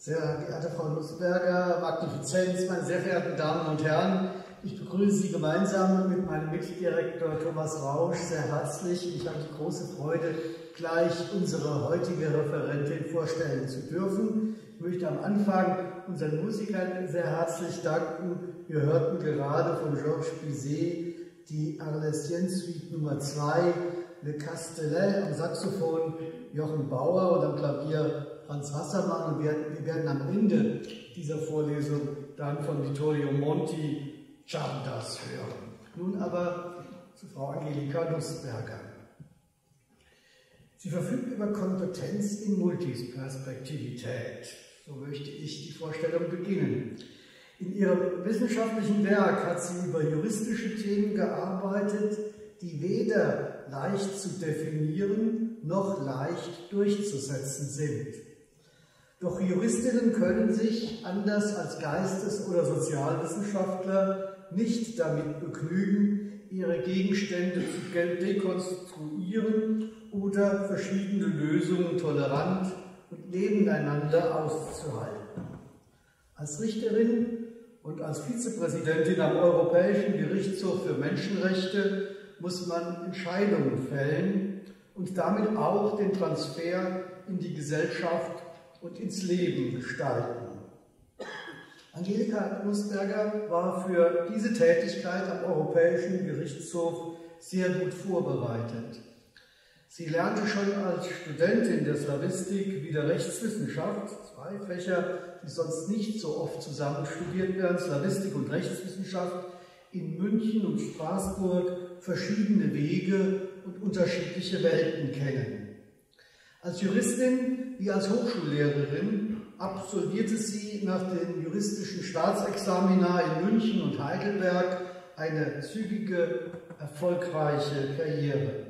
Sehr geehrte Frau Nussberger, Magnifizenz, meine sehr verehrten Damen und Herren, ich begrüße Sie gemeinsam mit meinem Mitdirektor Thomas Rausch sehr herzlich. Ich habe die große Freude, gleich unsere heutige Referentin vorstellen zu dürfen. Ich möchte am Anfang unseren Musikern sehr herzlich danken. Wir hörten gerade von Georges Bizet die Arlesienne Suite Nummer 2, Le Castellet am Saxophon, Jochen Bauer und am Klavier Franz Wassermann und wir, wir werden am Ende dieser Vorlesung dann von Vittorio Monti Chandas hören. Nun aber zu Frau Angelika Nussberger. Sie verfügt über Kompetenz in Multisperspektivität. So möchte ich die Vorstellung beginnen. In ihrem wissenschaftlichen Werk hat sie über juristische Themen gearbeitet, die weder leicht zu definieren noch leicht durchzusetzen sind. Doch Juristinnen können sich, anders als Geistes- oder Sozialwissenschaftler, nicht damit begnügen, ihre Gegenstände zu dekonstruieren oder verschiedene Lösungen tolerant und nebeneinander auszuhalten. Als Richterin und als Vizepräsidentin am Europäischen Gerichtshof für Menschenrechte muss man Entscheidungen fällen und damit auch den Transfer in die Gesellschaft und ins Leben gestalten. Angelika Nussberger war für diese Tätigkeit am Europäischen Gerichtshof sehr gut vorbereitet. Sie lernte schon als Studentin der Slavistik wie der Rechtswissenschaft, zwei Fächer, die sonst nicht so oft zusammen studiert werden, Slavistik und Rechtswissenschaft, in München und Straßburg verschiedene Wege und unterschiedliche Welten kennen. Als Juristin wie als Hochschullehrerin absolvierte sie nach den juristischen Staatsexamina in München und Heidelberg eine zügige, erfolgreiche Karriere.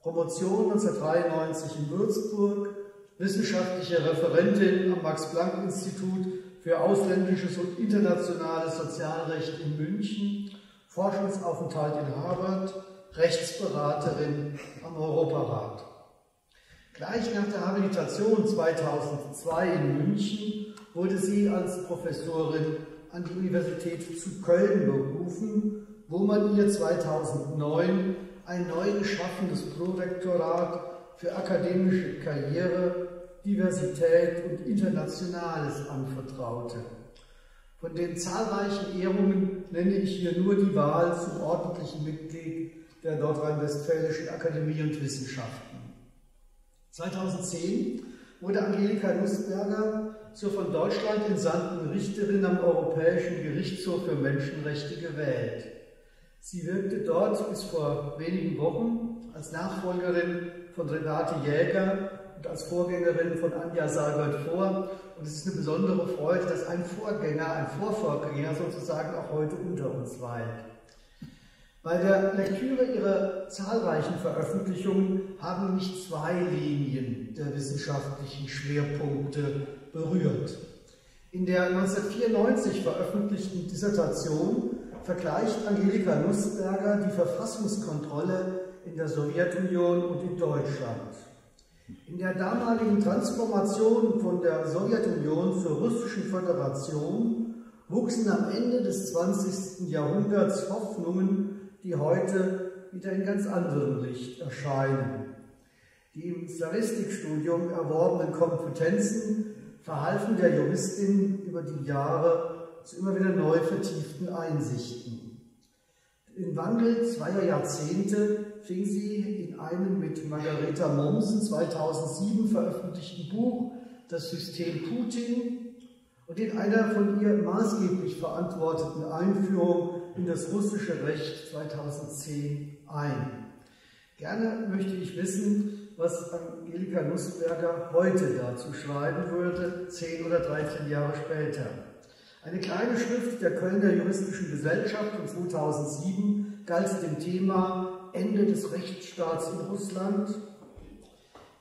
Promotion 1993 in Würzburg, wissenschaftliche Referentin am Max-Planck-Institut für ausländisches und internationales Sozialrecht in München, Forschungsaufenthalt in Harvard, Rechtsberaterin am Europarat. Gleich nach der Habilitation 2002 in München wurde sie als Professorin an die Universität zu Köln berufen, wo man ihr 2009 ein neu geschaffenes Prorektorat für akademische Karriere, Diversität und Internationales anvertraute. Von den zahlreichen Ehrungen nenne ich hier nur die Wahl zum ordentlichen Mitglied der Nordrhein-Westfälischen Akademie und Wissenschaften. 2010 wurde Angelika Nussberger zur von Deutschland entsandten Richterin am Europäischen Gerichtshof für Menschenrechte gewählt. Sie wirkte dort bis vor wenigen Wochen als Nachfolgerin von Renate Jäger und als Vorgängerin von Anja Seibert vor. Und es ist eine besondere Freude, dass ein Vorgänger, ein Vorvorgänger sozusagen auch heute unter uns weilt. Bei der Lektüre ihrer zahlreichen Veröffentlichungen haben mich zwei Linien der wissenschaftlichen Schwerpunkte berührt. In der 1994 veröffentlichten Dissertation vergleicht Angelika Nussberger die Verfassungskontrolle in der Sowjetunion und in Deutschland. In der damaligen Transformation von der Sowjetunion zur russischen Föderation wuchsen am Ende des 20. Jahrhunderts Hoffnungen die heute wieder in ganz anderem Licht erscheinen. Die im Slavistikstudium erworbenen Kompetenzen verhalfen der Juristin über die Jahre zu immer wieder neu vertieften Einsichten. Im Wandel zweier Jahrzehnte fing sie in einem mit Margareta Mommsen 2007 veröffentlichten Buch Das System Putin und in einer von ihr maßgeblich verantworteten Einführung in das russische Recht 2010 ein. Gerne möchte ich wissen, was Angelika Nussberger heute dazu schreiben würde, zehn oder 13 Jahre später. Eine kleine Schrift der Kölner Juristischen Gesellschaft von 2007 galt dem Thema Ende des Rechtsstaats in Russland.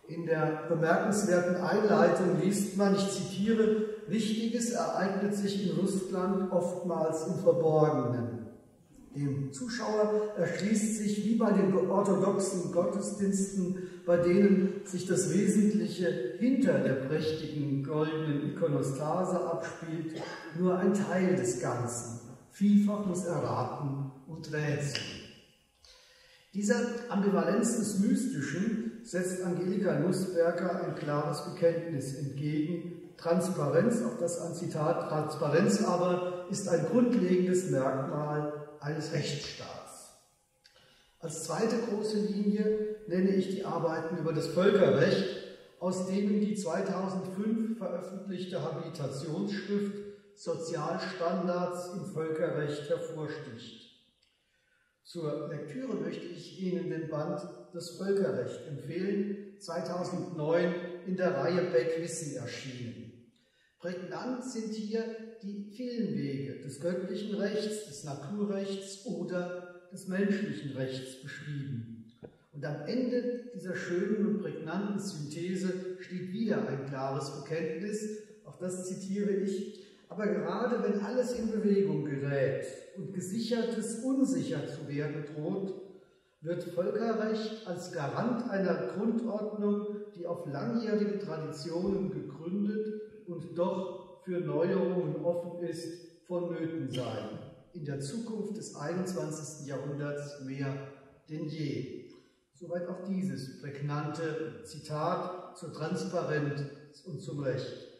In der bemerkenswerten Einleitung liest man, ich zitiere, Wichtiges ereignet sich in Russland oftmals im Verborgenen. Dem Zuschauer erschließt sich wie bei den orthodoxen Gottesdiensten, bei denen sich das Wesentliche hinter der prächtigen goldenen Ikonostase abspielt, nur ein Teil des Ganzen. Vielfach muss erraten und rätseln. Dieser Ambivalenz des Mystischen setzt Angelika Nussberger ein klares Bekenntnis entgegen. Transparenz, auch das ein Zitat, Transparenz aber ist ein grundlegendes Merkmal eines Rechtsstaats. Als zweite große Linie nenne ich die Arbeiten über das Völkerrecht, aus denen die 2005 veröffentlichte Habilitationsschrift Sozialstandards im Völkerrecht hervorsticht. Zur Lektüre möchte ich Ihnen den Band Das Völkerrecht empfehlen, 2009 in der Reihe Beck-Wissen erschienen. Prägnant sind hier die vielen Wege des göttlichen Rechts, des Naturrechts oder des menschlichen Rechts beschrieben. Und am Ende dieser schönen und prägnanten Synthese steht wieder ein klares Bekenntnis, auch das zitiere ich, aber gerade wenn alles in Bewegung gerät und Gesichertes unsicher zu werden droht, wird Völkerrecht als Garant einer Grundordnung, die auf langjährige Traditionen gegründet und doch für Neuerungen offen ist, vonnöten sein. In der Zukunft des 21. Jahrhunderts mehr denn je. Soweit auch dieses prägnante Zitat zur Transparenz und zum Recht.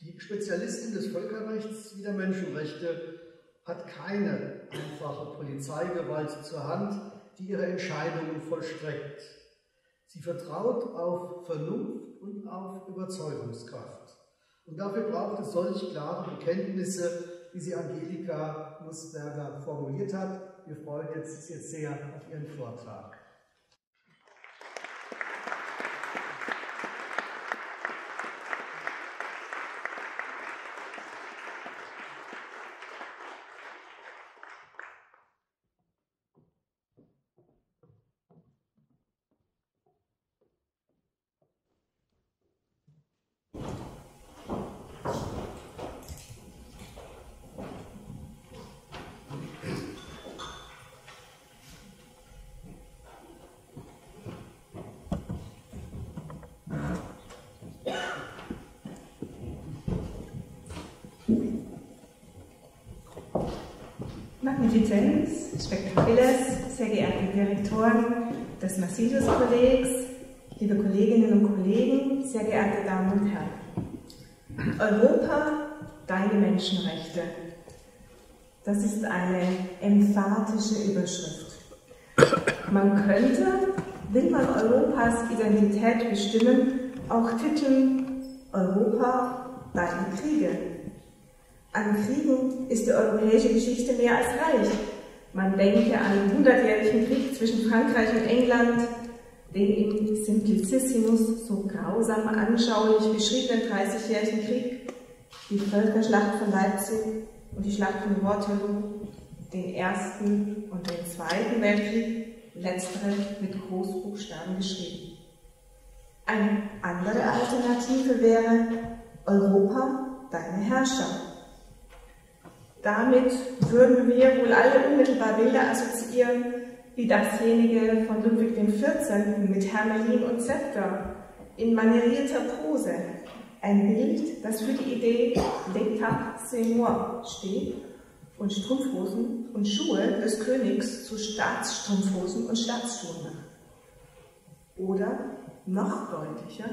Die Spezialistin des Völkerrechts wie der Menschenrechte hat keine einfache Polizeigewalt zur Hand, die ihre Entscheidungen vollstreckt. Sie vertraut auf Vernunft und auf Überzeugungskraft. Und dafür braucht es solch klare Bekenntnisse, wie sie Angelika Nussberger formuliert hat. Wir freuen uns jetzt, sehr auf Ihren Vortrag. Magnifizenz, Spektakuläres, sehr geehrte Direktoren des Massilius-Kollegs, liebe Kolleginnen und Kollegen, sehr geehrte Damen und Herren. Europa, deine Menschenrechte. Das ist eine emphatische Überschrift. Man könnte, will man Europas Identität bestimmen, auch titeln Europa, deine Kriege an Kriegen ist die europäische Geschichte mehr als reich. Man denke an den hundertjährigen Krieg zwischen Frankreich und England, den im Simplicissimus so grausam anschaulich beschriebenen Dreißigjährigen Krieg, die Völkerschlacht von Leipzig und die Schlacht von Waterloo, den Ersten und den Zweiten Weltkrieg, letztere mit Großbuchstaben geschrieben. Eine andere Alternative wäre Europa, deine Herrscher. Damit würden wir wohl alle unmittelbar Bilder assoziieren, wie dasjenige von Ludwig XIV. mit Hermelin und Zepter in manierierter Pose. Ein Bild, das für die Idee L'état c'est steht und Strumpfhosen und Schuhe des Königs zu Staatsstrumpfhosen und Staatsschuhen macht. Oder noch deutlicher,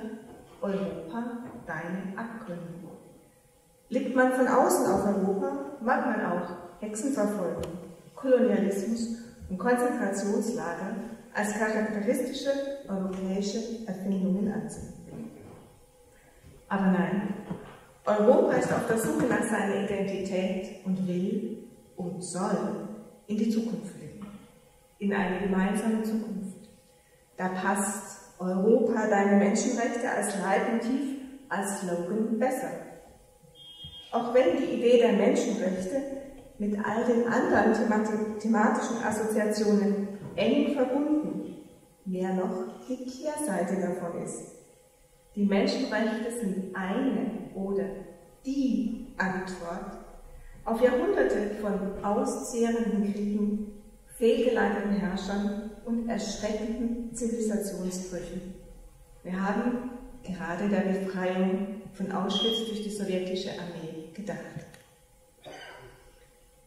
Europa deine Abgründe. Blickt man von außen auf Europa, mag man auch Hexenverfolgung, Kolonialismus und Konzentrationslager als charakteristische europäische Erfindungen ansehen. Aber nein, Europa ist auf der Suche nach seiner Identität und will und soll in die Zukunft leben, in eine gemeinsame Zukunft. Da passt Europa deine Menschenrechte als Leitmotiv, als Slogan besser. Auch wenn die Idee der Menschenrechte mit all den anderen thematischen Assoziationen eng verbunden, mehr noch die Kehrseite davon ist. Die Menschenrechte sind eine oder die Antwort auf Jahrhunderte von auszehrenden Kriegen, fehlgeleiteten Herrschern und erschreckenden Zivilisationsbrüchen. Wir haben gerade der Befreiung von Auschwitz durch die sowjetische Armee gedacht.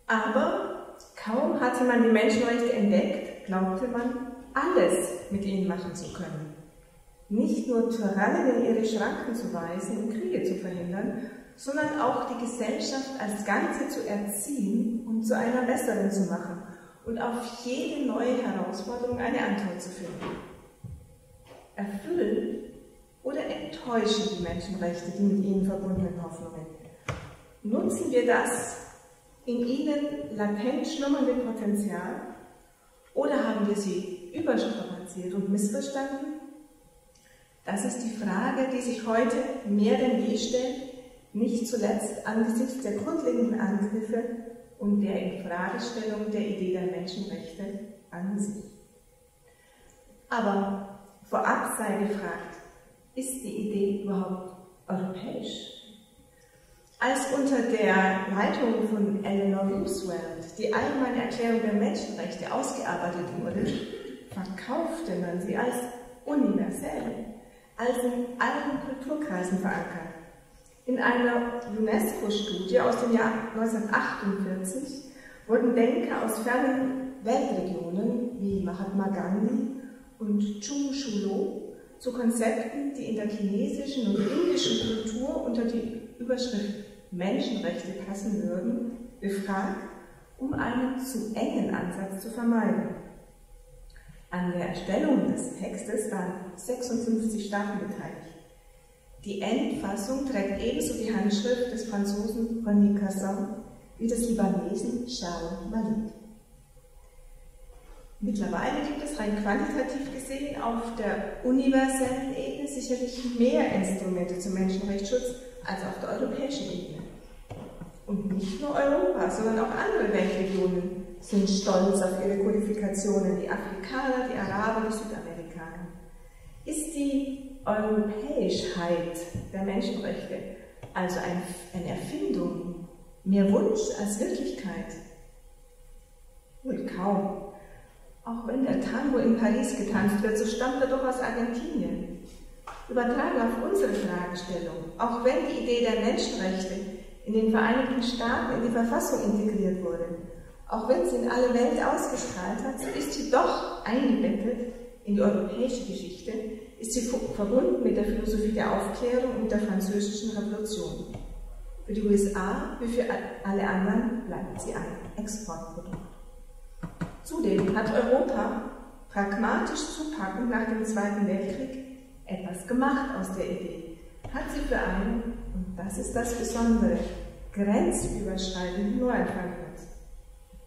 Aber kaum hatte man die Menschenrechte entdeckt, glaubte man, alles mit ihnen machen zu können. Nicht nur Tyrannen in ihre Schranken zu weisen und Kriege zu verhindern, sondern auch die Gesellschaft als Ganze zu erziehen und zu einer besseren zu machen und auf jede neue Herausforderung eine Antwort zu finden. Erfüllen oder enttäuschen die Menschenrechte die mit ihnen verbundenen Hoffnungen? Nutzen wir das in ihnen latent schlummernde Potenzial oder haben wir sie überstrapaziert und missverstanden? Das ist die Frage, die sich heute mehr denn je stellt, nicht zuletzt angesichts der grundlegenden Angriffe und der Infragestellung der Idee der Menschenrechte an sich. Aber vorab sei gefragt, ist die Idee überhaupt europäisch? Als unter der Leitung von Eleanor Roosevelt die Allgemeine Erklärung der Menschenrechte ausgearbeitet wurde, verkaufte man sie als universell, als in allen Kulturkreisen verankert. In einer UNESCO-Studie aus dem Jahr 1948 wurden Denker aus fernen Weltregionen wie Mahatma Gandhi und Chung Shulo zu Konzepten, die in der chinesischen und indischen Kultur unter die Überschrift Menschenrechte passen würden, befragt, um einen zu engen Ansatz zu vermeiden. An der Erstellung des Textes waren 56 Staaten beteiligt. Die Endfassung trägt ebenso die Handschrift des Franzosen René Cassin wie des Libanesen Charles Malik. Mittlerweile gibt es rein quantitativ gesehen auf der universellen Ebene sicherlich mehr Instrumente zum Menschenrechtsschutz als auf der europäischen Ebene. Und nicht nur Europa, sondern auch andere Weltregionen sind stolz auf ihre Kodifikationen, die Afrikaner, die Araber, die Südamerikaner. Ist die Europäischheit der Menschenrechte also eine Erfindung, mehr Wunsch als Wirklichkeit? Wohl kaum. Auch wenn der Tango in Paris getanzt wird, so stammt er doch aus Argentinien. Übertragen auf unsere Fragestellung, auch wenn die Idee der Menschenrechte in den Vereinigten Staaten in die Verfassung integriert wurde, auch wenn sie in alle Welt ausgestrahlt hat, so ist sie doch eingebettet in die europäische Geschichte, ist sie verbunden mit der Philosophie der Aufklärung und der französischen Revolution. Für die USA wie für alle anderen bleibt sie ein Exportprodukt. Zudem hat Europa pragmatisch zupackend nach dem Zweiten Weltkrieg etwas gemacht aus der Idee. Hat sie für einen, und das ist das Besondere, grenzüberschreitenden Neuanfang genutzt.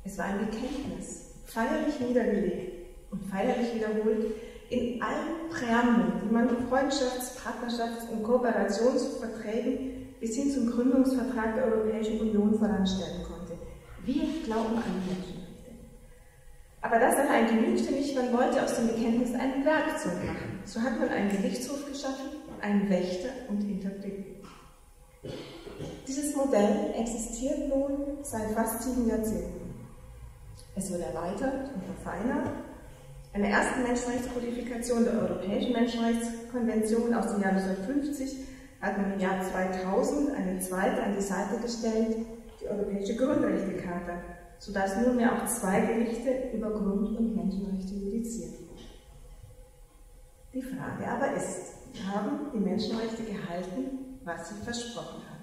Es war ein Bekenntnis, feierlich niedergelegt und feierlich wiederholt in allen Präambeln, die man in Freundschafts-, Partnerschafts- und Kooperationsverträgen bis hin zum Gründungsvertrag der Europäischen Union voranstellen konnte. Wir glauben an die Menschen. Aber das allein genügte nicht, man wollte aus dem Bekenntnis ein Werkzeug machen. So hat man einen Gerichtshof geschaffen, einen Wächter und Interpreten. Dieses Modell existiert nun seit fast sieben Jahrzehnten. Es wurde erweitert und verfeinert. Eine erste Menschenrechtskodifikation der Europäischen Menschenrechtskonvention aus dem Jahr 1950 hat man im Jahr 2000 eine zweite an die Seite gestellt, die Europäische Grundrechtecharta, sodass nunmehr auch zwei Gerichte über Grund- und Menschenrechte judizieren. Die Frage aber ist, haben die Menschenrechte gehalten, was sie versprochen haben?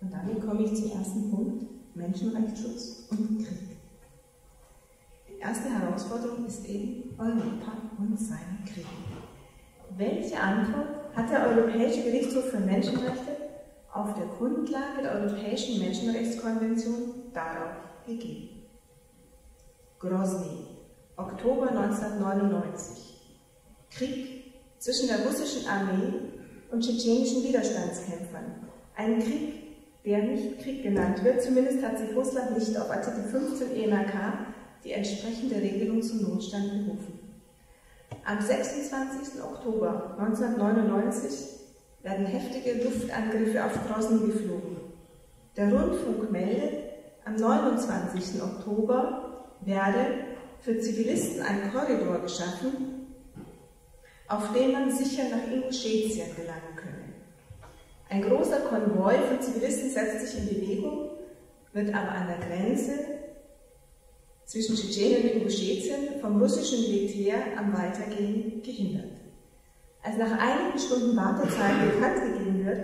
Und damit komme ich zum ersten Punkt, Menschenrechtsschutz und Krieg. Die erste Herausforderung ist eben Europa und seine Kriege. Welche Antwort hat der Europäische Gerichtshof für Menschenrechte auf der Grundlage der Europäischen Menschenrechtskonvention darauf gegeben. Grozny, Oktober 1999. Krieg zwischen der russischen Armee und tschetschenischen Widerstandskämpfern. Ein Krieg, der nicht Krieg genannt wird, zumindest hat sich Russland nicht auf Artikel 15 EMRK die entsprechende Regelung zum Notstand berufen. Am 26. Oktober 1999 werden heftige Luftangriffe auf Grozny geflogen. Der Rundfunk meldet, am 29. Oktober werde für Zivilisten ein Korridor geschaffen, auf dem man sicher nach Ingushetia gelangen könne. Ein großer Konvoi von Zivilisten setzt sich in Bewegung, wird aber an der Grenze zwischen Tschetschenien und Ingushetien vom russischen Militär am Weitergehen gehindert. Als nach einigen Stunden Wartezeit bekannt gegeben wird,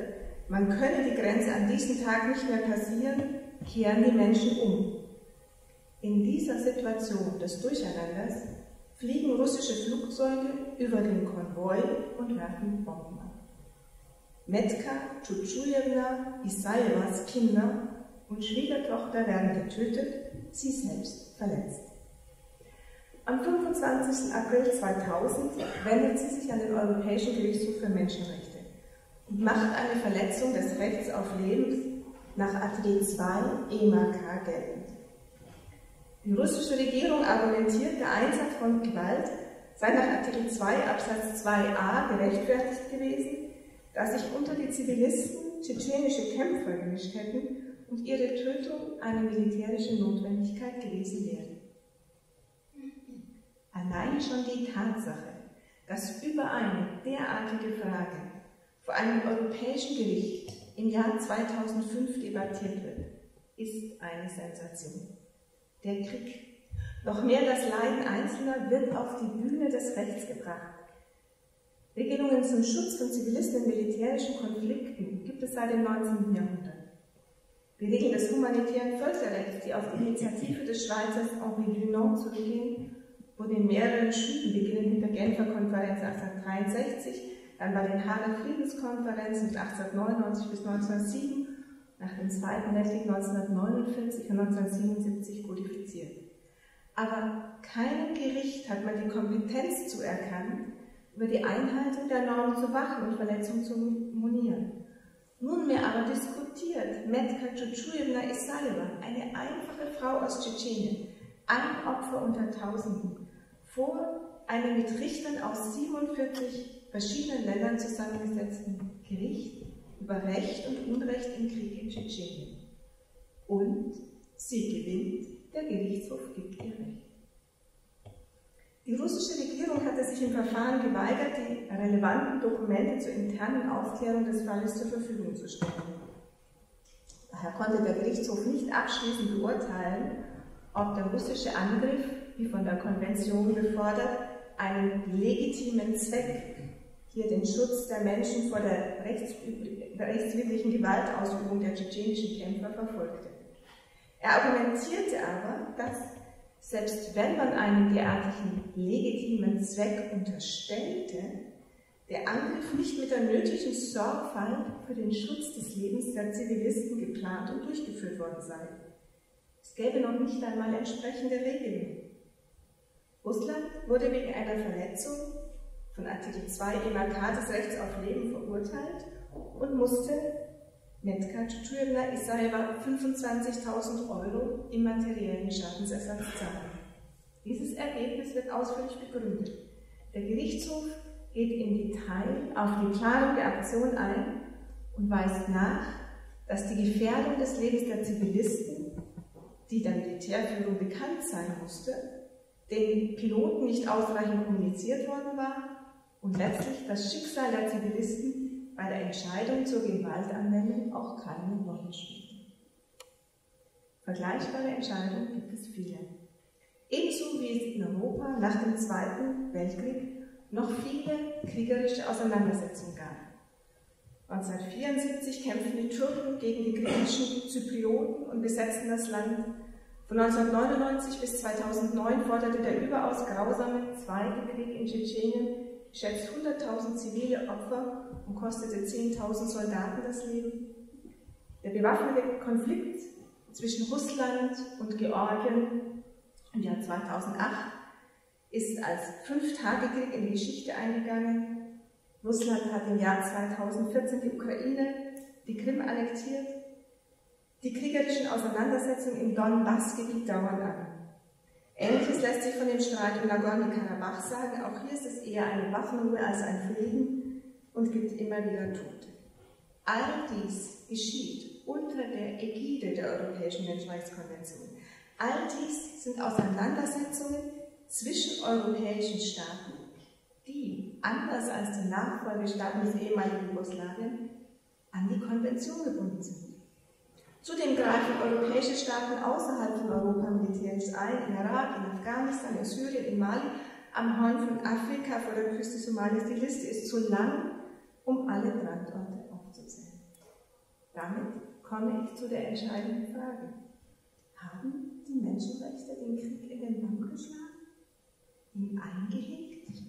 man könne die Grenze an diesem Tag nicht mehr passieren, kehren die Menschen um. In dieser Situation des Durcheinanders fliegen russische Flugzeuge über den Konvoi und werfen Bomben ab. Metka, Tschutschujewna, Isaievas Kinder und Schwiegertochter werden getötet, sie selbst verletzt. Am 25. April 2000 wendet sie sich an den Europäischen Gerichtshof für Menschenrechte und macht eine Verletzung des Rechts auf Leben nach Artikel 2 EMAK geltend. Die russische Regierung argumentiert, der Einsatz von Gewalt sei nach Artikel 2 Absatz 2a gerechtfertigt gewesen, da sich unter die Zivilisten tschetschenische Kämpfer gemischt hätten und ihre Tötung eine militärische Notwendigkeit gewesen wäre. Allein schon die Tatsache, dass über eine derartige Frage vor einem europäischen Gericht im Jahr 2005 debattiert wird, ist eine Sensation. Der Krieg, noch mehr das Leiden Einzelner, wird auf die Bühne des Rechts gebracht. Regelungen zum Schutz von Zivilisten in militärischen Konflikten gibt es seit dem 19. Jahrhundert. Die Regeln des humanitären Völkerrechts, die auf Initiative des Schweizers Henri Dunant zurückgehen, wurden in mehreren Schüben, beginnend mit der Genfer Konferenz 1863, dann bei den Haager Friedenskonferenzen von 1899 bis 1907, nach dem Zweiten Weltkrieg 1949 und 1977 kodifiziert. Aber keinem Gericht hat man die Kompetenz zuerkannt, über die Einhaltung der Normen zu wachen und Verletzungen zu monieren. Nunmehr aber diskutiert Metka Tschutschujewna Isajeva, eine einfache Frau aus Tschetschenien, ein Opfer unter Tausenden, vor einem mit Richtern aus 47 verschiedenen Ländern zusammengesetzten Gericht über Recht und Unrecht im Krieg in Tschetschenien. Und sie gewinnt, der Gerichtshof gibt ihr Recht. Die russische Regierung hatte sich im Verfahren geweigert, die relevanten Dokumente zur internen Aufklärung des Falles zur Verfügung zu stellen. Daher konnte der Gerichtshof nicht abschließend beurteilen, ob der russische Angriff, wie von der Konvention gefordert, einen legitimen Zweck, hier den Schutz der Menschen vor der, rechtswidrigen Gewaltausübung der tschetschenischen Kämpfer verfolgte. Er argumentierte aber, dass selbst wenn man einen derartigen legitimen Zweck unterstellte, der Angriff nicht mit der nötigen Sorgfalt für den Schutz des Lebens der Zivilisten geplant und durchgeführt worden sei. Es gäbe noch nicht einmal entsprechende Regeln. Russland wurde wegen einer Verletzung von Artikel 2 EMAK des Rechts auf Leben verurteilt und musste Metka Tschutschujewna Isaeva 25.000 Euro immateriellen Schadensersatz zahlen. Dieses Ergebnis wird ausführlich begründet. Der Gerichtshof geht im Detail auf die Planung der Aktion ein und weist nach, dass die Gefährdung des Lebens der Zivilisten die der Militärführung bekannt sein musste, den Piloten nicht ausreichend kommuniziert worden war und letztlich das Schicksal der Zivilisten bei der Entscheidung zur Gewaltanwendung auch keine Rolle spielte. Vergleichbare Entscheidungen gibt es viele. Ebenso wie es in Europa nach dem Zweiten Weltkrieg noch viele kriegerische Auseinandersetzungen gab. 1974 kämpften die Türken gegen die griechischen Zyprioten und besetzten das Land von 1999 bis 2009 forderte der überaus grausame Zweite Krieg in Tschetschenien schätzt 100.000 zivile Opfer und kostete 10.000 Soldaten das Leben. Der bewaffnete Konflikt zwischen Russland und Georgien im Jahr 2008 ist als Fünf-Tage-Krieg in die Geschichte eingegangen. Russland hat im Jahr 2014 die Ukraine, die Krim annektiert die kriegerischen Auseinandersetzungen im Donbass-Gebiet dauern an. Ähnliches lässt sich von dem Streit um Nagorno-Karabach sagen. Auch hier ist es eher eine Waffenruhe als ein Frieden und gibt immer wieder Tote. All dies geschieht unter der Ägide der Europäischen Menschenrechtskonvention. All dies sind Auseinandersetzungen zwischen europäischen Staaten, die, anders als die Nachfolgestaaten des ehemaligen Jugoslawien, an die Konvention gebunden sind. Zudem greifen europäische Staaten außerhalb von Europa militärisch ein, in Irak, in Afghanistan, in Syrien, in Mali, am Horn von Afrika vor der Küste Somalias. Die Liste ist zu lang, um alle Brandorte aufzuzählen. Damit komme ich zu der entscheidenden Frage. Haben die Menschenrechte den Krieg in den Bann geschlagen? Ihn eingehegt?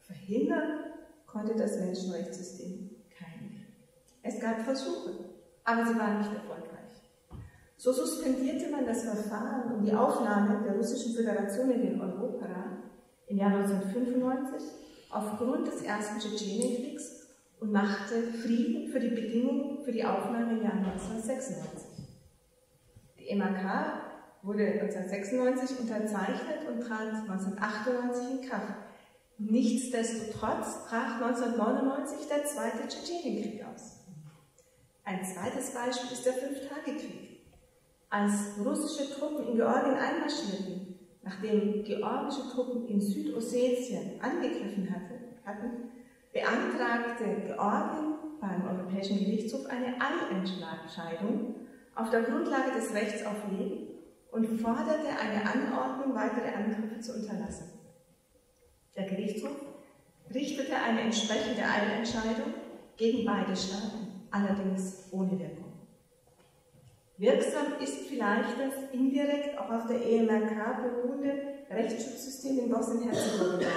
Verhindern konnte das Menschenrechtssystem keinen Krieg. Es gab Versuche, aber sie waren nicht erfolgreich. So suspendierte man das Verfahren um die Aufnahme der Russischen Föderation in den Europarat im Jahr 1995 aufgrund des ersten Tschetschenienkriegs und machte Frieden für die Bedingungen für die Aufnahme im Jahr 1996. Die MAK wurde 1996 unterzeichnet und trat 1998 in Kraft. Nichtsdestotrotz brach 1999 der zweite Tschetschenienkrieg aus. Ein zweites Beispiel ist der Fünftagekrieg. Als russische Truppen in Georgien einmarschierten, nachdem georgische Truppen in Südossetien angegriffen hatten, beantragte Georgien beim Europäischen Gerichtshof eine Allentscheidung auf der Grundlage des Rechts auf Leben und forderte eine Anordnung, weitere Angriffe zu unterlassen. Der Gerichtshof richtete eine entsprechende Eilentscheidung gegen beide Staaten, allerdings ohne Wirkung. Wirksam ist vielleicht das indirekt auch auf der EMRK beruhende Rechtsschutzsystem in Bosnien-Herzegowina.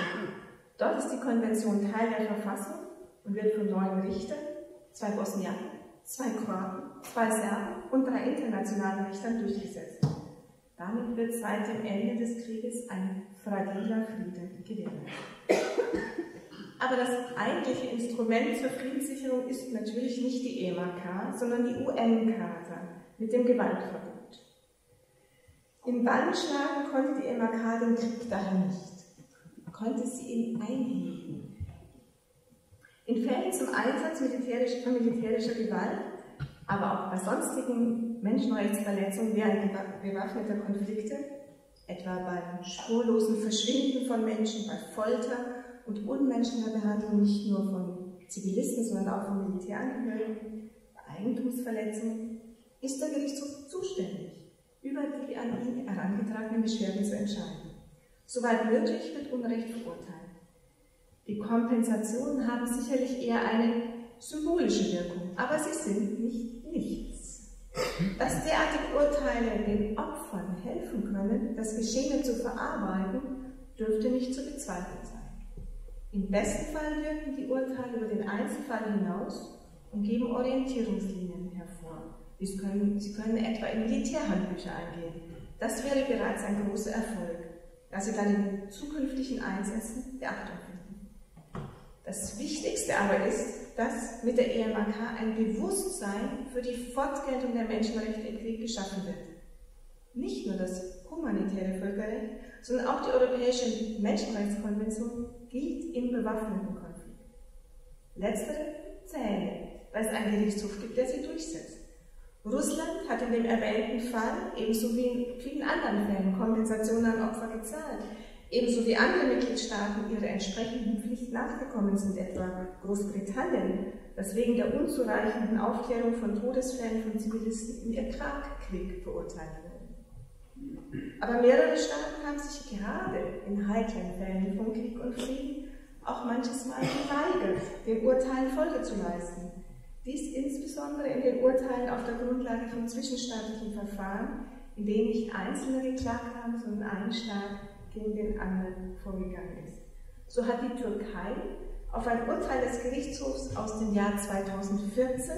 Dort ist die Konvention Teil der Verfassung und wird von neun Richtern, zwei Bosniaken, zwei Kroaten, zwei Serben und drei internationalen Richtern durchgesetzt. Damit wird seit dem Ende des Krieges ein fragiler Frieden gewährleistet. Aber das eigentliche Instrument zur Friedenssicherung ist natürlich nicht die EMAK, sondern die UN-Charta, mit dem Gewaltverbot. Im Bann schlagen konnte die MAK den Krieg daher nicht, konnte sie ihn einhegen. In Fällen zum Einsatz militärisch, militärischer Gewalt, aber auch bei sonstigen Menschenrechtsverletzungen während bewaffneter Konflikte, etwa beim spurlosen Verschwinden von Menschen, bei Folter und unmenschlicher Behandlung nicht nur von Zivilisten, sondern auch von Militärangehörigen, bei Eigentumsverletzungen, ist der Gerichtshof zuständig, über die an ihn herangetragenen Beschwerden zu entscheiden. Soweit möglich wird Unrecht verurteilt. Die Kompensationen haben sicherlich eher eine symbolische Wirkung, aber sie sind nicht nichts. Dass derartige Urteile den Opfern helfen können, das Geschehene zu verarbeiten, dürfte nicht zu bezweifeln sein. Im besten Fall wirken die Urteile über den Einzelfall hinaus und geben Orientierungslinien. Sie können, Sie können etwa in Militärhandbücher eingehen. Das wäre bereits ein großer Erfolg, da Sie dann in zukünftigen Einsätzen Beachtung finden. Das Wichtigste aber ist, dass mit der EMAK ein Bewusstsein für die Fortgeltung der Menschenrechte im Krieg geschaffen wird. Nicht nur das humanitäre Völkerrecht, sondern auch die Europäische Menschenrechtskonvention gilt im bewaffneten Konflikt. Letztere zählen, weil es einen Gerichtshof gibt, der sie durchsetzt. Russland hat in dem erwähnten Fall, ebenso wie in vielen anderen Fällen, Kompensationen an Opfer gezahlt. Ebenso wie andere Mitgliedstaaten ihre entsprechenden Pflichten nachgekommen sind, etwa Großbritannien, das wegen der unzureichenden Aufklärung von Todesfällen von Zivilisten im Irakkrieg verurteilt wurde. Aber mehrere Staaten haben sich gerade in heiklen Fällen von Krieg und Frieden auch manches Mal geweigert, den Urteilen Folge zu leisten. Dies insbesondere in den Urteilen auf der Grundlage von zwischenstaatlichen Verfahren, in denen nicht Einzelne geklagt haben, sondern ein Staat gegen den anderen vorgegangen ist. So hat die Türkei auf ein Urteil des Gerichtshofs aus dem Jahr 2014,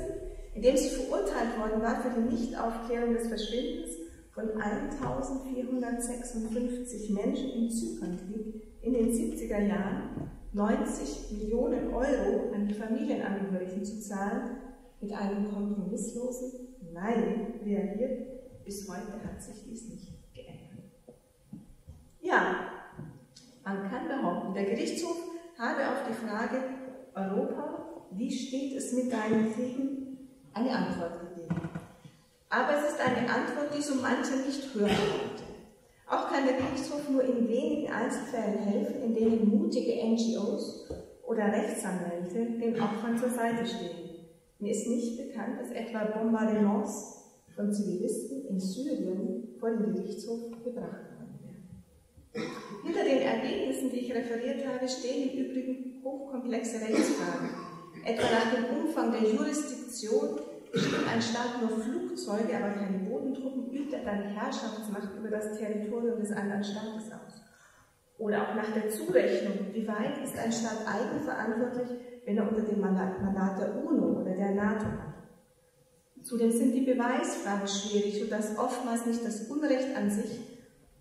in dem sie verurteilt worden war für die Nichtaufklärung des Verschwindens von 1456 Menschen im Zypernkrieg in den 70er Jahren, 90 Millionen Euro an die Familienangehörigen zu zahlen, mit einem kompromisslosen Nein reagiert. Bis heute hat sich dies nicht geändert. Ja, man kann behaupten, der Gerichtshof habe auf die Frage Europa, wie steht es mit deinen Kriegen, eine Antwort gegeben. Aber es ist eine Antwort, die so mancher nicht hören wollte. Auch kann der Gerichtshof nur in wenigen Einzelfällen helfen, in denen mutige NGOs oder Rechtsanwälte den Opfern zur Seite stehen. Mir ist nicht bekannt, dass etwa Bombardements von Zivilisten in Syrien vor den Gerichtshof gebracht worden wären. Hinter den Ergebnissen, die ich referiert habe, stehen im Übrigen hochkomplexe Rechtsfragen, etwa nach dem Umfang der Jurisdiktion ein Staat nur Flugzeuge, aber keine Bodentruppen, übt er dann Herrschaftsmacht über das Territorium des anderen Staates aus. Oder auch nach der Zurechnung, wie weit ist ein Staat eigenverantwortlich, wenn er unter dem Mandat der UNO oder der NATO hat. Zudem sind die Beweisfragen schwierig, sodass oftmals nicht das Unrecht an sich,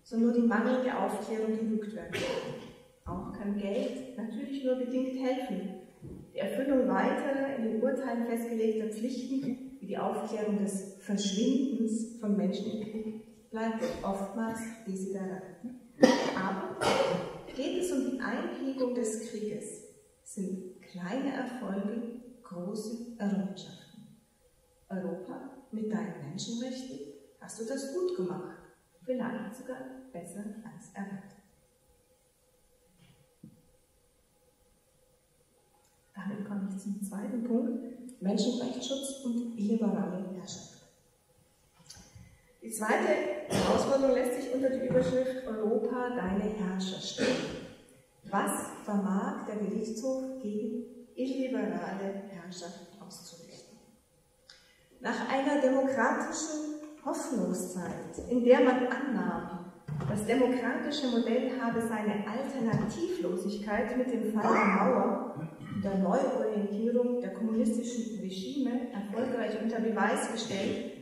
sondern nur die mangelnde Aufklärung gerügt werden kann. Auch kann Geld natürlich nur bedingt helfen, die Erfüllung weiterer in den Urteilen festgelegter Pflichten, wie die Aufklärung des Verschwindens von Menschen im Krieg, bleibt oftmals Desiderat. Aber geht es um die Einhegung des Krieges, sind kleine Erfolge große Errungenschaften. Europa mit deinen Menschenrechten hast du das gut gemacht, vielleicht sogar besser als erwartet. Damit komme ich zum zweiten Punkt, Menschenrechtsschutz und liberale Herrschaft. Die zweite Herausforderung lässt sich unter die Überschrift Europa, deine Herrscher stellen. Was vermag der Gerichtshof gegen illiberale Herrschaft auszurichten? Nach einer demokratischen Hoffnungszeit, in der man annahm, das demokratische Modell habe seine Alternativlosigkeit mit dem Fall der Mauer der Neuorientierung der kommunistischen Regime erfolgreich unter Beweis gestellt,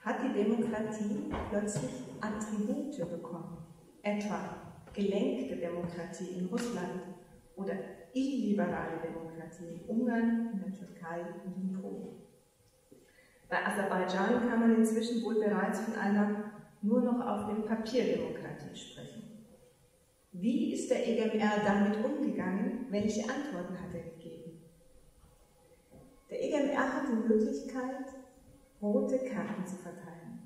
hat die Demokratie plötzlich Attribute bekommen, etwa gelenkte Demokratie in Russland oder illiberale Demokratie in Ungarn, in der Türkei und in Polen. Bei Aserbaidschan kann man inzwischen wohl bereits von einer nur noch auf dem Papier Demokratie sprechen. Wie ist der EGMR damit umgegangen? Welche Antworten hat er gegeben? Die Möglichkeit, rote Karten zu verteilen.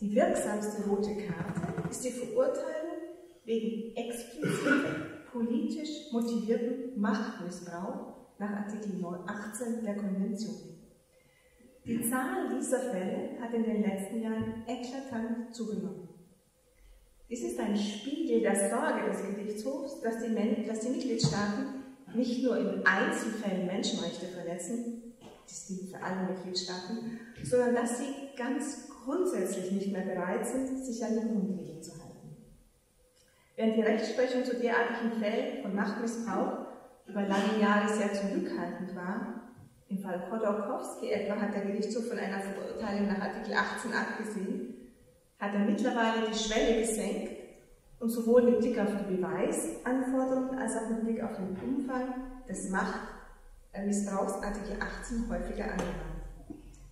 Die wirksamste rote Karte ist die Verurteilung wegen expliziten politisch motivierten Machtmissbrauch nach Artikel 18 der Konvention. Die Zahl dieser Fälle hat in den letzten Jahren eklatant zugenommen. Dies ist ein Spiegel der Sorge des Gerichtshofs, dass die, dass die Mitgliedstaaten nicht nur in Einzelfällen Menschenrechte verletzen, das gilt für alle Mitgliedstaaten, sondern dass sie ganz grundsätzlich nicht mehr bereit sind, sich an die Grundregeln zu halten. Während die Rechtsprechung zu derartigen Fällen von Machtmissbrauch über lange Jahre sehr zurückhaltend war, im Fall Khodorkovsky etwa hat der Gerichtshof von einer Verurteilung nach Artikel 18 abgesehen, hat er mittlerweile die Schwelle gesenkt und sowohl mit Blick auf die Beweisanforderungen als auch mit Blick auf den Umfang des Machtmissbrauchs Artikel 18 häufiger angewandt.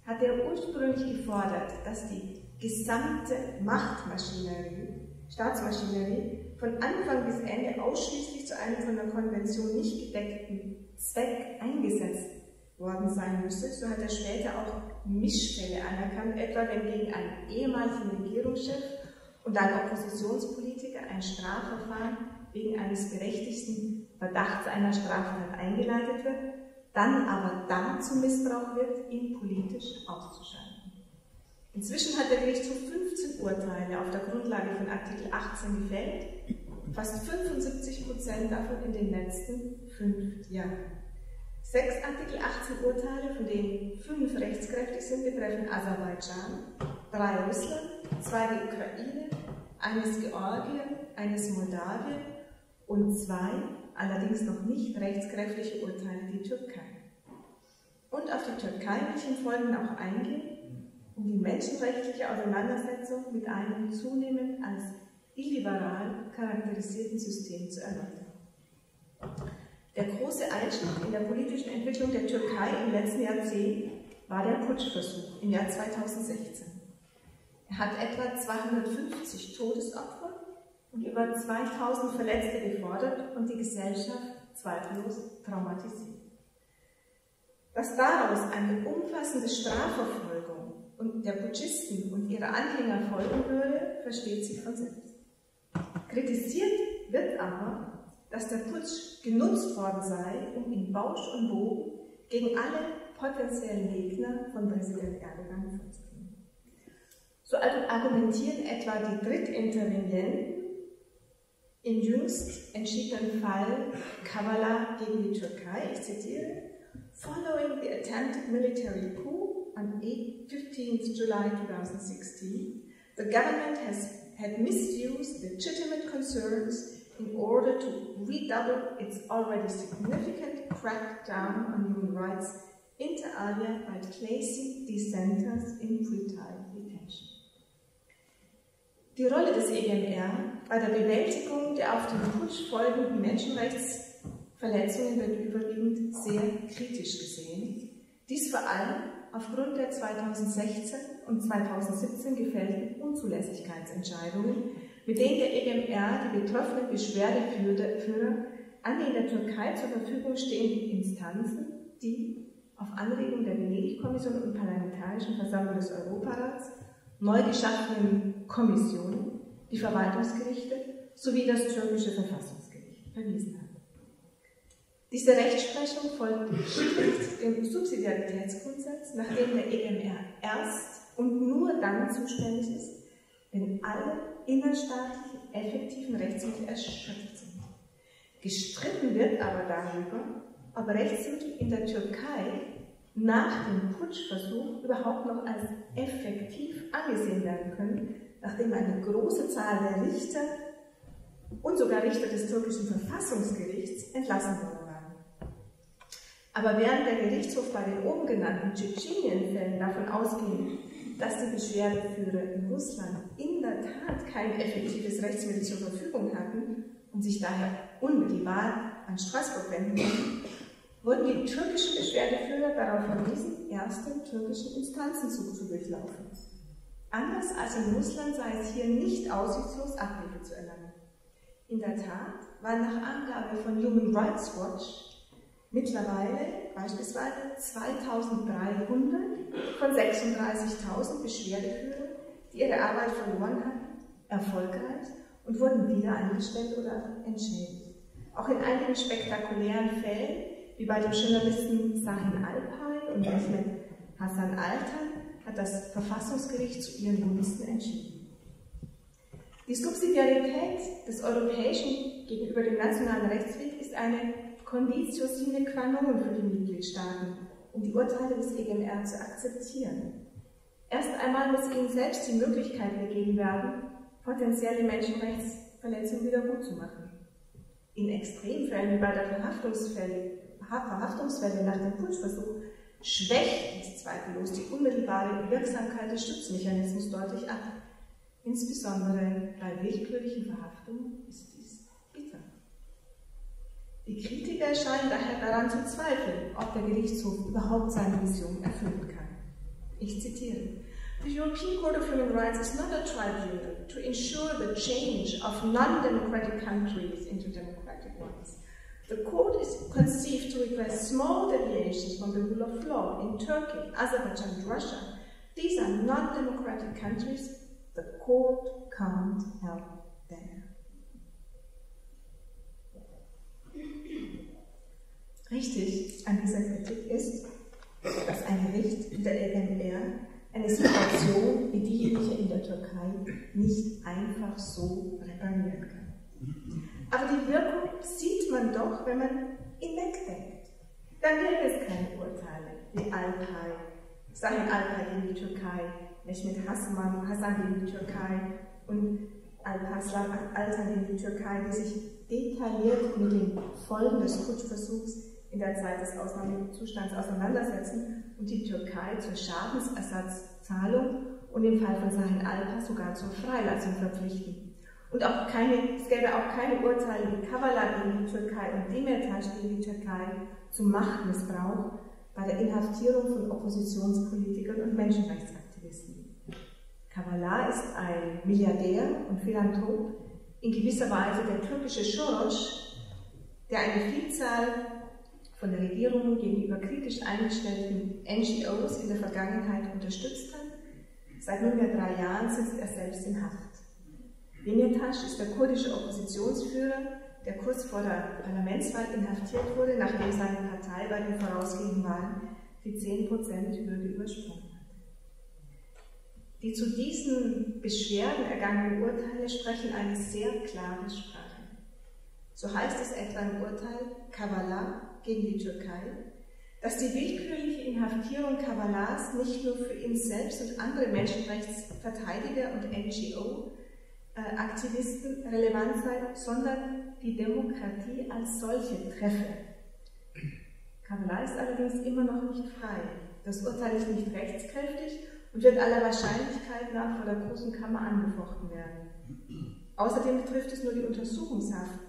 Hat er ursprünglich gefordert, dass die gesamte Machtmaschinerie, Staatsmaschinerie, von Anfang bis Ende ausschließlich zu einem von der Konvention nicht gedeckten Zweck eingesetzt worden sein müsse, so hat er später auch Missstände anerkannt, etwa wenn gegen einen ehemaligen Regierungschef und einen Oppositionspolitiker ein Strafverfahren wegen eines berechtigten Verdachts einer Straftat eingeleitet wird, dann aber dann zum Missbrauch wird, ihn politisch auszuschalten. Inzwischen hat der Gerichtshof 15 Urteile auf der Grundlage von Artikel 18 gefällt, fast 75 Prozent davon in den letzten fünf Jahren. Sechs Artikel 18 Urteile, von denen fünf rechtskräftig sind, betreffen Aserbaidschan, drei Russland, zwei die Ukraine, eines Georgien, eines Moldawien und zwei, allerdings noch nicht rechtskräftige Urteile, die Türkei. Und auf die Türkei will ich im Folgenden auch eingehen, um die menschenrechtliche Auseinandersetzung mit einem zunehmend als illiberal charakterisierten System zu erläutern. Der große Einschnitt in der politischen Entwicklung der Türkei im letzten Jahrzehnt war der Putschversuch im Jahr 2016. Er hat etwa 250 Todesopfer und über 2000 Verletzte gefordert und die Gesellschaft zweifellos traumatisiert. Dass daraus eine umfassende Strafverfolgung und der Putschisten und ihrer Anhänger folgen würde, versteht sich von selbst. Kritisiert wird aber, dass der Putsch genutzt worden sei, um in Bausch und Bogen gegen alle potenziellen Gegner von Präsident Erdogan vorzugehen. So argumentieren etwa die Drittintervenienten im jüngst entschiedenen Fall Kavala gegen die Türkei, ich zitiere, Following the attempted military coup on 15th July 2016, the government has had misused legitimate concerns in order to redouble its already significant crackdown on human rights inter alia by placing dissenters in detention. Die Rolle des EMR bei der Bewältigung der auf den Putsch folgenden Menschenrechtsverletzungen wird überwiegend sehr kritisch gesehen. Dies vor allem aufgrund der 2016 und 2017 gefällten Unzulässigkeitsentscheidungen, mit denen der EMR die betroffenen Beschwerdeführer an die in der Türkei zur Verfügung stehenden Instanzen, die auf Anregung der Venedig-Kommission und Parlamentarischen Versammlung des Europarats neu geschaffenen Kommissionen, die Verwaltungsgerichte sowie das türkische Verfassungsgericht verwiesen hat. Diese Rechtsprechung folgt strikt dem Subsidiaritätsgrundsatz, nachdem der EMR erst und nur dann zuständig ist, wenn alle innerstaatlichen effektiven Rechtsmittel erschöpft sind. Gestritten wird aber darüber, ob Rechtsmittel in der Türkei nach dem Putschversuch überhaupt noch als effektiv angesehen werden können, nachdem eine große Zahl der Richter und sogar Richter des türkischen Verfassungsgerichts entlassen worden waren. Aber während der Gerichtshof bei den oben genannten Tschetschenien-Fällen davon ausging, dass die Beschwerdeführer in Russland in der Tat kein effektives Rechtsmittel zur Verfügung hatten und sich daher unmittelbar an Straßburg wenden konnten, wurden die türkischen Beschwerdeführer darauf verwiesen, erst den türkischen Instanzenzug zu durchlaufen. Anders als in Russland sei es hier nicht aussichtslos, Abhilfe zu erlangen. In der Tat waren nach Angabe von Human Rights Watch mittlerweile beispielsweise 2300 von 36.000 Beschwerdeführer, die ihre Arbeit verloren hatten, erfolgreich und wurden wieder eingestellt oder entschädigt. Auch in einigen spektakulären Fällen wie bei dem Journalisten Sahin Alpay und Mehmet Hassan Altan hat das Verfassungsgericht zu ihren Gunsten entschieden. Die Subsidiarität des Europäischen gegenüber dem nationalen Rechtsweg ist eine Conditio sine qua non für die Mitgliedstaaten, um die Urteile des EGMR zu akzeptieren. Erst einmal muss ihnen selbst die Möglichkeit gegeben werden, potenzielle Menschenrechtsverletzungen wieder gut zu machen. In Extremfällen wie bei der Verhaftungsfälle Verhaftungswelle nach dem Putschversuch schwächt zweifellos die unmittelbare Wirksamkeit des Schutzmechanismus deutlich ab. Insbesondere bei willkürlichen Verhaftungen ist dies bitter. Die Kritiker scheinen daher daran zu zweifeln, ob der Gerichtshof überhaupt seine Mission erfüllen kann. Ich zitiere. The European Court of Human Rights is not a tribunal to ensure the change of non-democratic countries into democratic ones. The court is conceived to request small deviations from the rule of law in Turkey, Azerbaijan, and Russia. These are non-democratic countries. The court can't help them. Richtig an dieser Kritik ist, dass ein Gericht der LMR eine Situation wie diejenige in der Türkei nicht einfach so reparieren kann. Aber die Wirkung sieht man doch, wenn man ihn wegdenkt. Dann gäbe es keine Urteile wie Alpay, Sahin Alpay gegen die Türkei, Mehmet Hassan, Hassan gegen die Türkei und Alpaslan Altan gegen die Türkei, die sich detailliert mit den Folgen des Putschversuchs in der Zeit des Ausnahmezustands auseinandersetzen und die Türkei zur Schadensersatzzahlung und im Fall von Sahin Alpa sogar zur Freilassung verpflichten. Und auch keine, es gäbe auch keine Urteile wie Kavala gegen die Türkei und Demirtas gegen die Türkei zum Machtmissbrauch bei der Inhaftierung von Oppositionspolitikern und Menschenrechtsaktivisten. Kavala ist ein Milliardär und Philanthrop, in gewisser Weise der türkische Soros, der eine Vielzahl von der Regierung gegenüber kritisch eingestellten NGOs in der Vergangenheit unterstützt hat. Seit nunmehr drei Jahren sitzt er selbst in Haft. Demirtas ist der kurdische Oppositionsführer, der kurz vor der Parlamentswahl inhaftiert wurde, nachdem seine Partei bei den vorausgehenden Wahlen die 10%-Hürde übersprungen hat. Die zu diesen Beschwerden ergangenen Urteile sprechen eine sehr klare Sprache. So heißt es etwa im Urteil Kavala gegen die Türkei, dass die willkürliche Inhaftierung Kavalas nicht nur für ihn selbst und andere Menschenrechtsverteidiger und NGO-Aktivisten relevant sei, sondern die Demokratie als solche treffe. Kavala ist allerdings immer noch nicht frei. Das Urteil ist nicht rechtskräftig und wird aller Wahrscheinlichkeit nach vor der Großen Kammer angefochten werden. Außerdem betrifft es nur die Untersuchungshaft.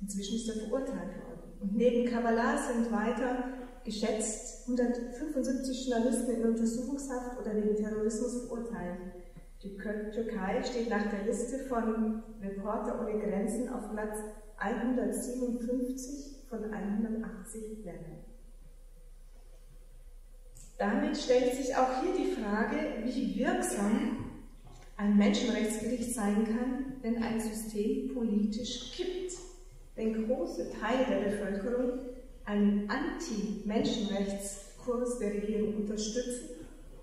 Inzwischen ist er verurteilt worden. Und neben Kabbalah sind weiter geschätzt 175 Journalisten in Untersuchungshaft oder wegen Terrorismus verurteilt. Die Türkei steht nach der Liste von Reporter ohne Grenzen auf Platz 157 von 180 Ländern. Damit stellt sich auch hier die Frage, wie wirksam ein Menschenrechtsgericht sein kann, wenn ein System politisch kippt. Wenn große Teile der Bevölkerung einen Anti-Menschenrechtskurs der Regierung unterstützen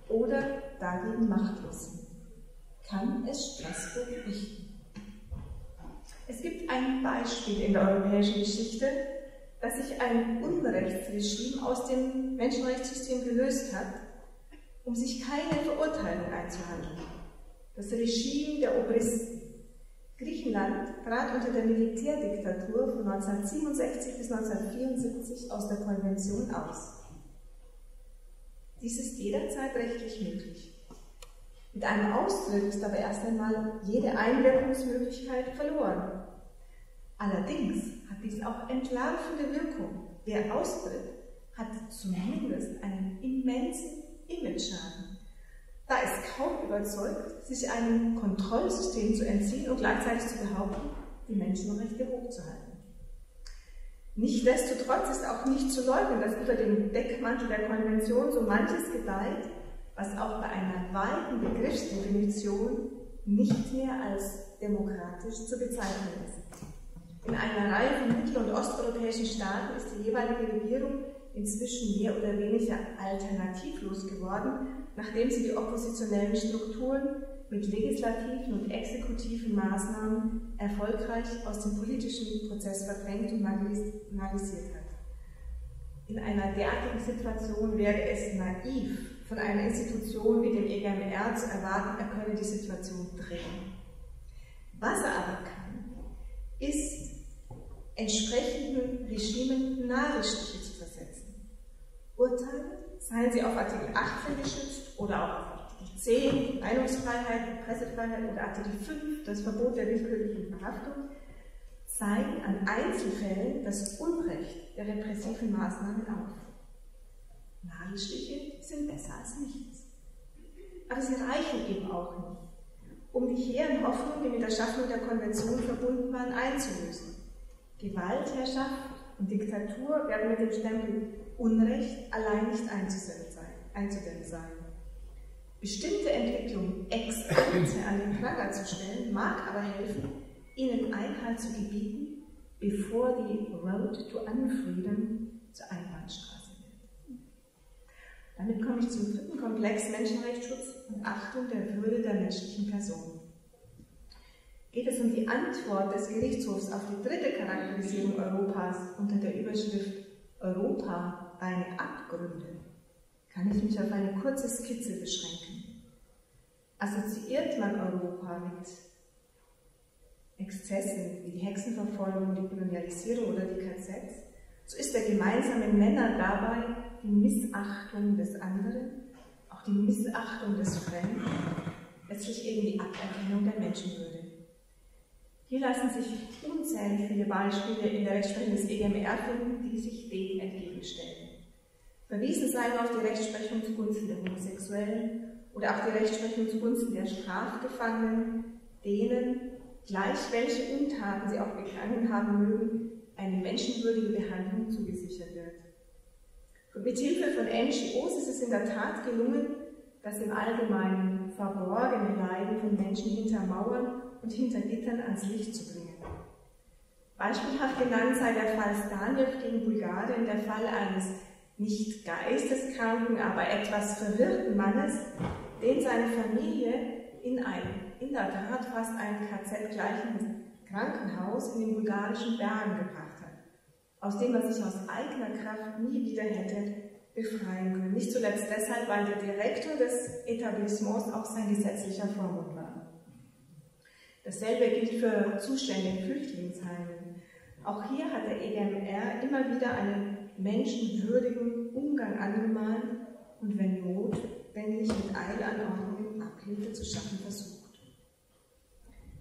oder dagegen machtlos sind. Kann es Straßburg richten? Es gibt ein Beispiel in der europäischen Geschichte, dass sich ein Unrechtsregime aus dem Menschenrechtssystem gelöst hat, um sich keine Verurteilung einzuhandeln. Das Regime der Obristen. Griechenland trat unter der Militärdiktatur von 1967 bis 1974 aus der Konvention aus. Dies ist jederzeit rechtlich möglich. Mit einem Austritt ist aber erst einmal jede Einwirkungsmöglichkeit verloren. Allerdings hat dies auch entlarvende Wirkung. Wer austritt, hat zumindest einen immensen Image-Schaden. Da ist kaum überzeugt, sich einem Kontrollsystem zu entziehen und gleichzeitig zu behaupten, die Menschenrechte hochzuhalten. Nichtsdestotrotz ist auch nicht zu leugnen, dass unter dem Deckmantel der Konvention so manches gedeiht, was auch bei einer weiten Begriffsdefinition nicht mehr als demokratisch zu bezeichnen ist. In einer Reihe von mittel- und osteuropäischen Staaten ist die jeweilige Regierung inzwischen mehr oder weniger alternativlos geworden, nachdem sie die oppositionellen Strukturen mit legislativen und exekutiven Maßnahmen erfolgreich aus dem politischen Prozess verdrängt und marginalisiert hat. In einer derartigen Situation wäre es naiv, von einer Institution wie dem EGMR zu erwarten, er könne die Situation drehen. Was er aber kann, ist entsprechenden Regimen Nachrichtliche zu versetzen. Urteile, seien sie auf Artikel 18 geschützt oder auch auf Artikel 10, Meinungsfreiheit, Pressefreiheit oder Artikel 5, das Verbot der willkürlichen Verhaftung, zeigen an Einzelfällen das Unrecht der repressiven Maßnahmen auf. Nadelstiche sind besser als nichts. Aber sie reichen eben auch nicht, um die hehren Hoffnungen, die mit der Schaffung der Konvention verbunden waren, einzulösen. Gewaltherrschaft und Diktatur werden mit dem Stempel Unrecht allein nicht einzudämmen sein. Bestimmte Entwicklungen ex an den Pranger zu stellen, mag aber helfen, ihnen Einhalt zu gebieten, bevor die Road to Unfreedom zur Einbahnstraße. Damit komme ich zum dritten Komplex Menschenrechtsschutz und Achtung der Würde der menschlichen Person geht es um die Antwort des Gerichtshofs auf die dritte Charakterisierung Europas unter der Überschrift Europa, deine Abgründe, kann ich mich auf eine kurze Skizze beschränken. Assoziiert man Europa mit Exzessen wie die Hexenverfolgung, die Kolonialisierung oder die KZs, so ist der gemeinsame Nenner dabei die Missachtung des anderen, auch die Missachtung des Fremden, letztlich eben die Aberkennung der Menschenwürde. Hier lassen sich unzählig viele Beispiele in der Rechtsprechung des EGMR finden, die sich dem entgegenstellen. Verwiesen seien auf die Rechtsprechung zugunsten der Homosexuellen oder auch die Rechtsprechung zugunsten der Strafgefangenen, denen, gleich welche Untaten sie auch begangen haben mögen, eine menschenwürdige Behandlung zugesichert wird. Mit Hilfe von NGOs ist es in der Tat gelungen, das im Allgemeinen verborgene Leiden von Menschen hinter Mauern und hinter Gittern ans Licht zu bringen. Beispielhaft genannt sei der Fall Staniev gegen Bulgarien, der Fall eines nicht geisteskranken, aber etwas verwirrten Mannes, den seine Familie in ein, in der Tat fast ein KZ-gleichen Krankenhaus in den bulgarischen Bergen gebracht aus dem er sich aus eigener Kraft nie wieder hätte befreien können. Nicht zuletzt deshalb, weil der Direktor des Etablissements auch sein gesetzlicher Vormund war. Dasselbe gilt für Zustände in Flüchtlingsheimen. Auch hier hat der EGMR immer wieder einen menschenwürdigen Umgang angemahnt und wenn notwendig mit Eilanordnungen Abhilfe zu schaffen versucht.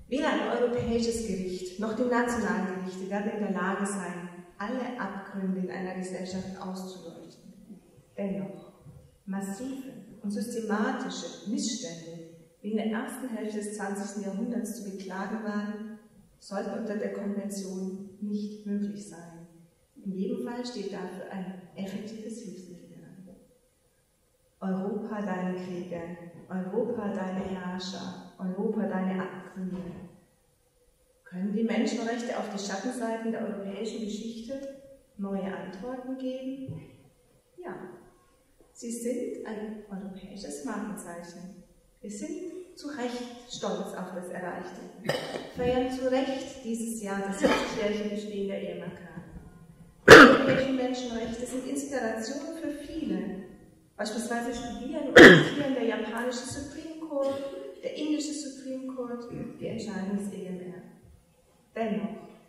Weder ein europäisches Gericht noch die nationalen Gerichte werden in der Lage sein, alle Abgründe in einer Gesellschaft auszuleuchten. Dennoch, massive und systematische Missstände, wie in der ersten Hälfte des 20. Jahrhunderts zu beklagen waren, sollten unter der Konvention nicht möglich sein. In jedem Fall steht dafür ein effektives Hilfsmittel heran. Europa deine Kriege, Europa deine Herrscher, Europa deine Abgründe. Können die Menschenrechte auf die Schattenseiten der europäischen Geschichte neue Antworten geben? Ja, sie sind ein europäisches Markenzeichen. Wir sind zu Recht stolz auf das Erreichte, feiern zu Recht dieses Jahr das 50-jährige Bestehen der EMAK. Europäische Menschenrechte sind Inspiration für viele. Beispielsweise studieren und zitieren der japanische Supreme Court, der indische Supreme Court, die Entscheidung des EMR. Dennoch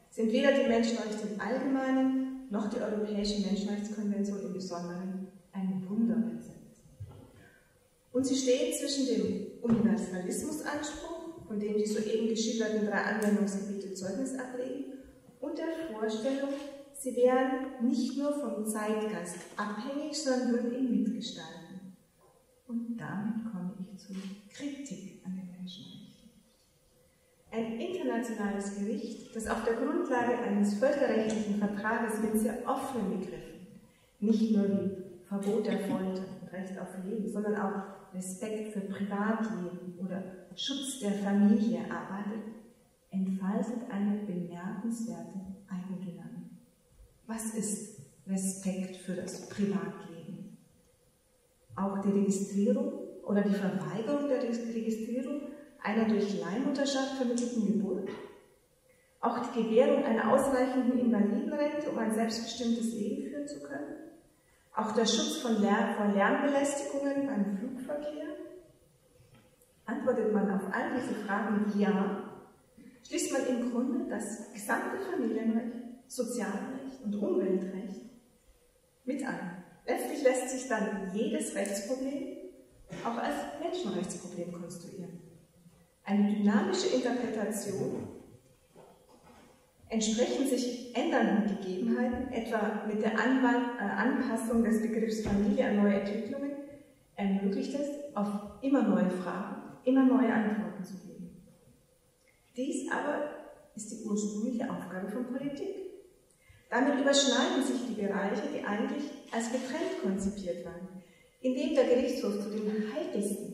sind weder die Menschenrechte im Allgemeinen noch die Europäische Menschenrechtskonvention im Besonderen ein Wunderrezept. Und sie stehen zwischen dem Universalismusanspruch, von dem die soeben geschilderten drei Anwendungsgebiete Zeugnis ablegen, und der Vorstellung, sie wären nicht nur vom Zeitgeist abhängig, sondern würden ihn mitgestalten. Und damit komme ich zur Kritik an den Menschenrechten. Ein internationales Gericht, das auf der Grundlage eines völkerrechtlichen Vertrages mit sehr offenen Begriffen nicht nur wie Verbot der Folter und Recht auf Leben, sondern auch Respekt für Privatleben oder Schutz der Familie arbeitet, entfaltet eine bemerkenswerte Eigendynamik. Was ist Respekt für das Privatleben? Auch die Registrierung oder die Verweigerung der Registrierung einer durch Leihmutterschaft vermittelten Geburt, auch die Gewährung einer ausreichenden Invalidenrente, um ein selbstbestimmtes Leben führen zu können, auch der Schutz von Lärm, vor Lärmbelästigungen beim Flugverkehr. Antwortet man auf all diese Fragen Ja, schließt man im Grunde das gesamte Familienrecht, Sozialrecht und Umweltrecht mit ein. Letztlich lässt sich dann jedes Rechtsproblem auch als Menschenrechtsproblem konstruieren. Eine dynamische Interpretation entsprechen sich ändernden Gegebenheiten, etwa mit der Anwand, äh, Anpassung des Begriffs Familie an neue Entwicklungen, ermöglicht es, auf immer neue Fragen, immer neue Antworten zu geben. Dies aber ist die ursprüngliche Aufgabe von Politik. Damit überschneiden sich die Bereiche, die eigentlich als getrennt konzipiert waren, indem der Gerichtshof zu den heikelsten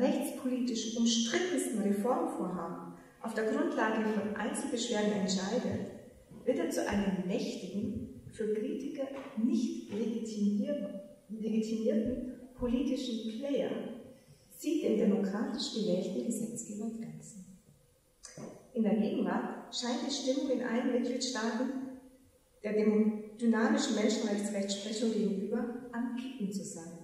rechtspolitisch umstrittensten Reformvorhaben auf der Grundlage von Einzelbeschwerden entscheidet, wird er zu einem mächtigen, für Kritiker nicht legitimierten politischen Player, zieht den demokratisch gewählten Gesetzgeber Grenzen. In der Gegenwart scheint die Stimmung in allen Mitgliedstaaten der dynamischen Menschenrechtsrechtsprechung gegenüber am Kippen zu sein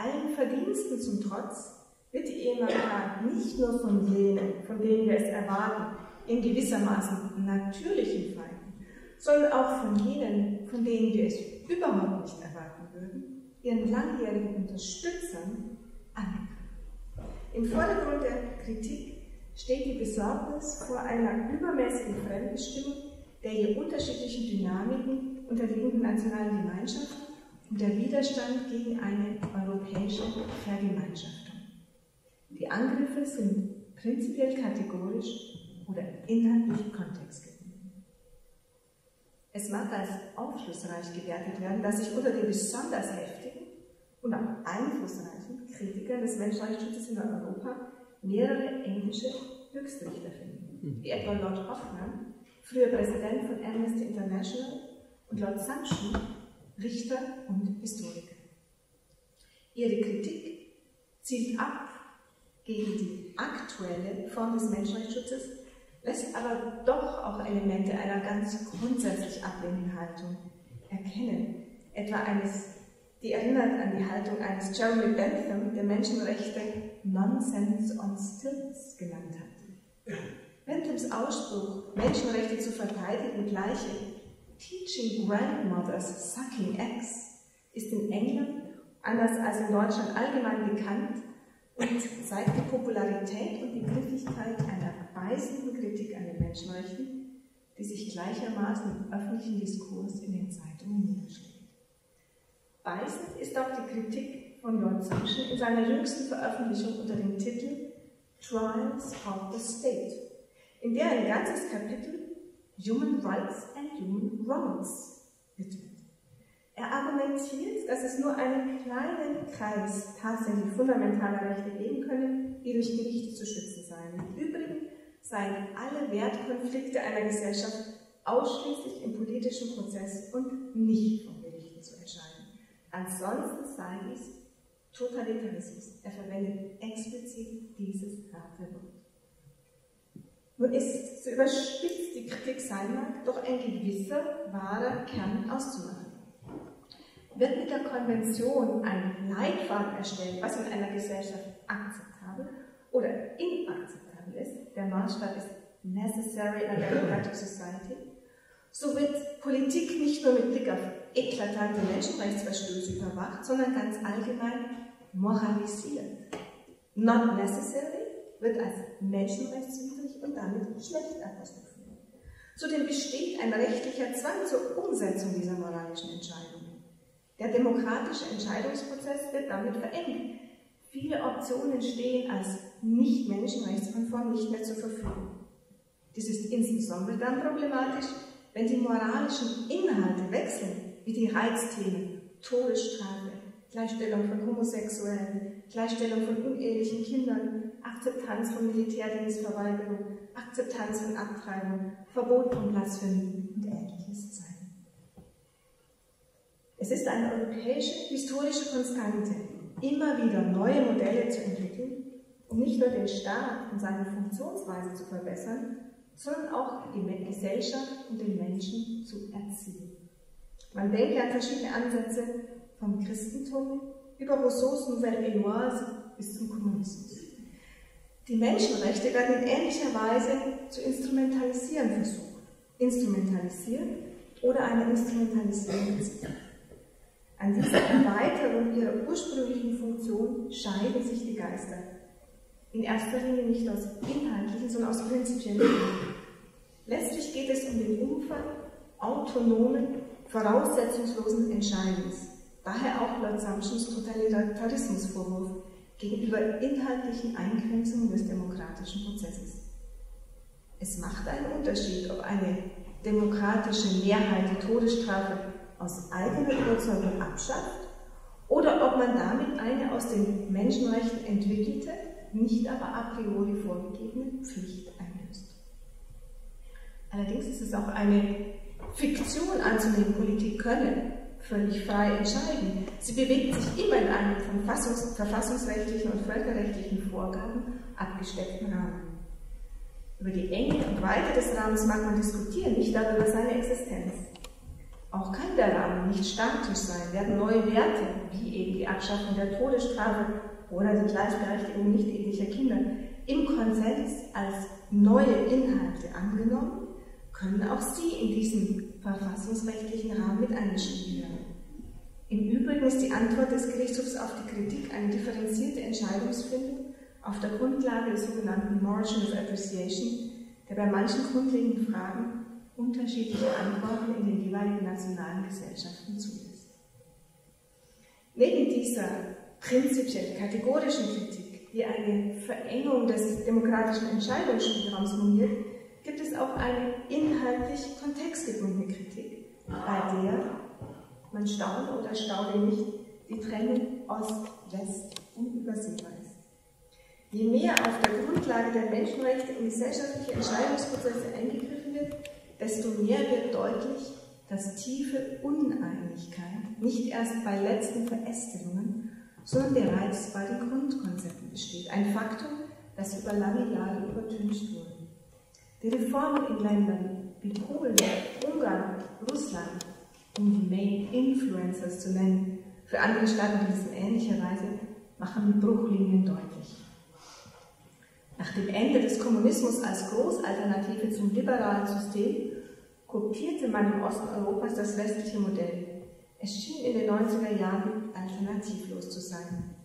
allen Verdiensten zum Trotz wird die EMAK nicht nur von jenen, von denen wir es erwarten, in gewissermaßen natürlichen Feinden, sondern auch von jenen, von denen wir es überhaupt nicht erwarten würden, ihren langjährigen Unterstützern anerkannt. Im Vordergrund der Kritik steht die Besorgnis vor einer übermäßigen Fremdbestimmung der je unterschiedlichen Dynamiken unterliegenden nationalen Gemeinschaften und der Widerstand gegen eine europäische Vergemeinschaftung. Die Angriffe sind prinzipiell kategorisch oder inhaltlich kontextgebunden. Es mag als aufschlussreich gewertet werden, dass sich unter den besonders heftigen und auch einflussreichen Kritikern des Menschenrechtsschutzes in Europa mehrere englische Höchstrichter finden, wie etwa Lord Hoffman, früher Präsident von Amnesty International, und Lord Sumption, Richter und Historiker. Ihre Kritik zielt ab gegen die aktuelle Form des Menschenrechtsschutzes, lässt aber doch auch Elemente einer ganz grundsätzlich ablehnenden Haltung erkennen, etwa eines, die erinnert an die Haltung eines Jeremy Bentham, der Menschenrechte Nonsense on Stilts genannt hat. Benthams Ausspruch, Menschenrechte zu verteidigen, gleiche Teaching Grandmothers Sucking Eggs, ist in England, anders als in Deutschland, allgemein bekannt und zeigt die Popularität und die Griffigkeit einer beißenden Kritik an den Menschenrechten, die sich gleichermaßen im öffentlichen Diskurs in den Zeitungen niederschlägt. Beißend ist auch die Kritik von Lord Sumption in seiner jüngsten Veröffentlichung unter dem Titel Trials of the State, in der ein ganzes Kapitel Human Rights Human Wrongs widmet. Er argumentiert, dass es nur einen kleinen Kreis tatsächlich fundamentaler Rechte geben könne, die durch Gerichte zu schützen seien. Im Übrigen seien alle Wertkonflikte einer Gesellschaft ausschließlich im politischen Prozess und nicht von Gerichten zu entscheiden. Ansonsten sei dies Totalitarismus. Er verwendet explizit dieses harte Wort. Nun ist, so überspitzt die Kritik sein mag, doch ein gewisser wahrer Kern auszumachen. Wird mit der Konvention ein Leitfaden erstellt, was in einer Gesellschaft akzeptabel oder inakzeptabel ist, der Maßstab ist necessary in a democratic society, so wird Politik nicht nur mit Blick auf eklatante Menschenrechtsverstöße überwacht, sondern ganz allgemein moralisiert. Not necessary wird als menschenrechtswidrig und damit schlecht apostrophiert. Zudem besteht ein rechtlicher Zwang zur Umsetzung dieser moralischen Entscheidungen. Der demokratische Entscheidungsprozess wird damit verengt. Viele Optionen stehen als nicht menschenrechtskonform nicht mehr zur Verfügung. Dies ist insbesondere dann problematisch, wenn die moralischen Inhalte wechseln, wie die Reizthemen Todesstrafe, Gleichstellung von Homosexuellen, Gleichstellung von unehelichen Kindern, Akzeptanz von Militärdienstverweigerung, Akzeptanz von Abtreibung, Verbot von Blasphemie und ähnliches sein. Es ist eine europäische historische Konstante, immer wieder neue Modelle zu entwickeln, um nicht nur den Staat und seine Funktionsweise zu verbessern, sondern auch die Gesellschaft und den Menschen zu erziehen. Man denke an verschiedene Ansätze vom Christentum über Rousseaus Nouvelle Éloise bis zum Kommunismus. Die Menschenrechte werden in ähnlicher Weise zu instrumentalisieren versucht. Instrumentalisieren oder eine Instrumentalisierung gezielt. An dieser Erweiterung ihrer ursprünglichen Funktion scheiden sich die Geister. In erster Linie nicht aus inhaltlichen, sondern aus prinzipiellen Gründen. Letztlich geht es um den Umfang autonomen, voraussetzungslosen Entscheidens. Daher auch Lord Sumptions Totalitarismusvorwurf gegenüber inhaltlichen Eingrenzungen des demokratischen Prozesses. Es macht einen Unterschied, ob eine demokratische Mehrheit die Todesstrafe aus eigener Überzeugung abschafft oder ob man damit eine aus den Menschenrechten entwickelte, nicht aber a priori vorgegebene Pflicht einlöst. Allerdings ist es auch eine Fiktion anzunehmen, Politik könne völlig frei entscheiden. Sie bewegt sich immer in einem von verfassungsrechtlichen und völkerrechtlichen Vorgaben abgesteckten Rahmen. Über die Enge und Weite des Rahmens mag man diskutieren, nicht aber über seine Existenz. Auch kann der Rahmen nicht statisch sein, werden neue Werte, wie eben die Abschaffung der Todesstrafe oder die Gleichberechtigung nicht ehelicher Kinder, im Konsens als neue Inhalte angenommen, können auch sie in diesem verfassungsrechtlichen Rahmen mit werden. Im Übrigen ist die Antwort des Gerichtshofs auf die Kritik eine differenzierte Entscheidungsfindung auf der Grundlage des sogenannten Margin of Appreciation, der bei manchen grundlegenden Fragen unterschiedliche Antworten in den jeweiligen nationalen Gesellschaften zulässt. Neben dieser prinzipiell kategorischen Kritik, die eine Verengung des demokratischen Entscheidungsspielraums moniert, gibt es auch eine inhaltlich kontextgebundene Kritik, bei der, man staune oder staune nicht, die Trennung Ost-West unübersehbar ist. Je mehr auf der Grundlage der Menschenrechte in gesellschaftliche Entscheidungsprozesse eingegriffen wird, desto mehr wird deutlich, dass tiefe Uneinigkeit nicht erst bei letzten Verästelungen, sondern bereits bei den Grundkonzepten besteht. Ein Faktum, das über lange Jahre übertüncht wurde. Die Reformen in Ländern wie Polen, Ungarn, Russland, um die Main Influencers zu nennen, für andere Staaten dies in ähnlicher Weise, machen die Bruchlinien deutlich. Nach dem Ende des Kommunismus als Großalternative zum liberalen System kopierte man im Osten Europas das westliche Modell. Es schien in den 90er Jahren alternativlos zu sein.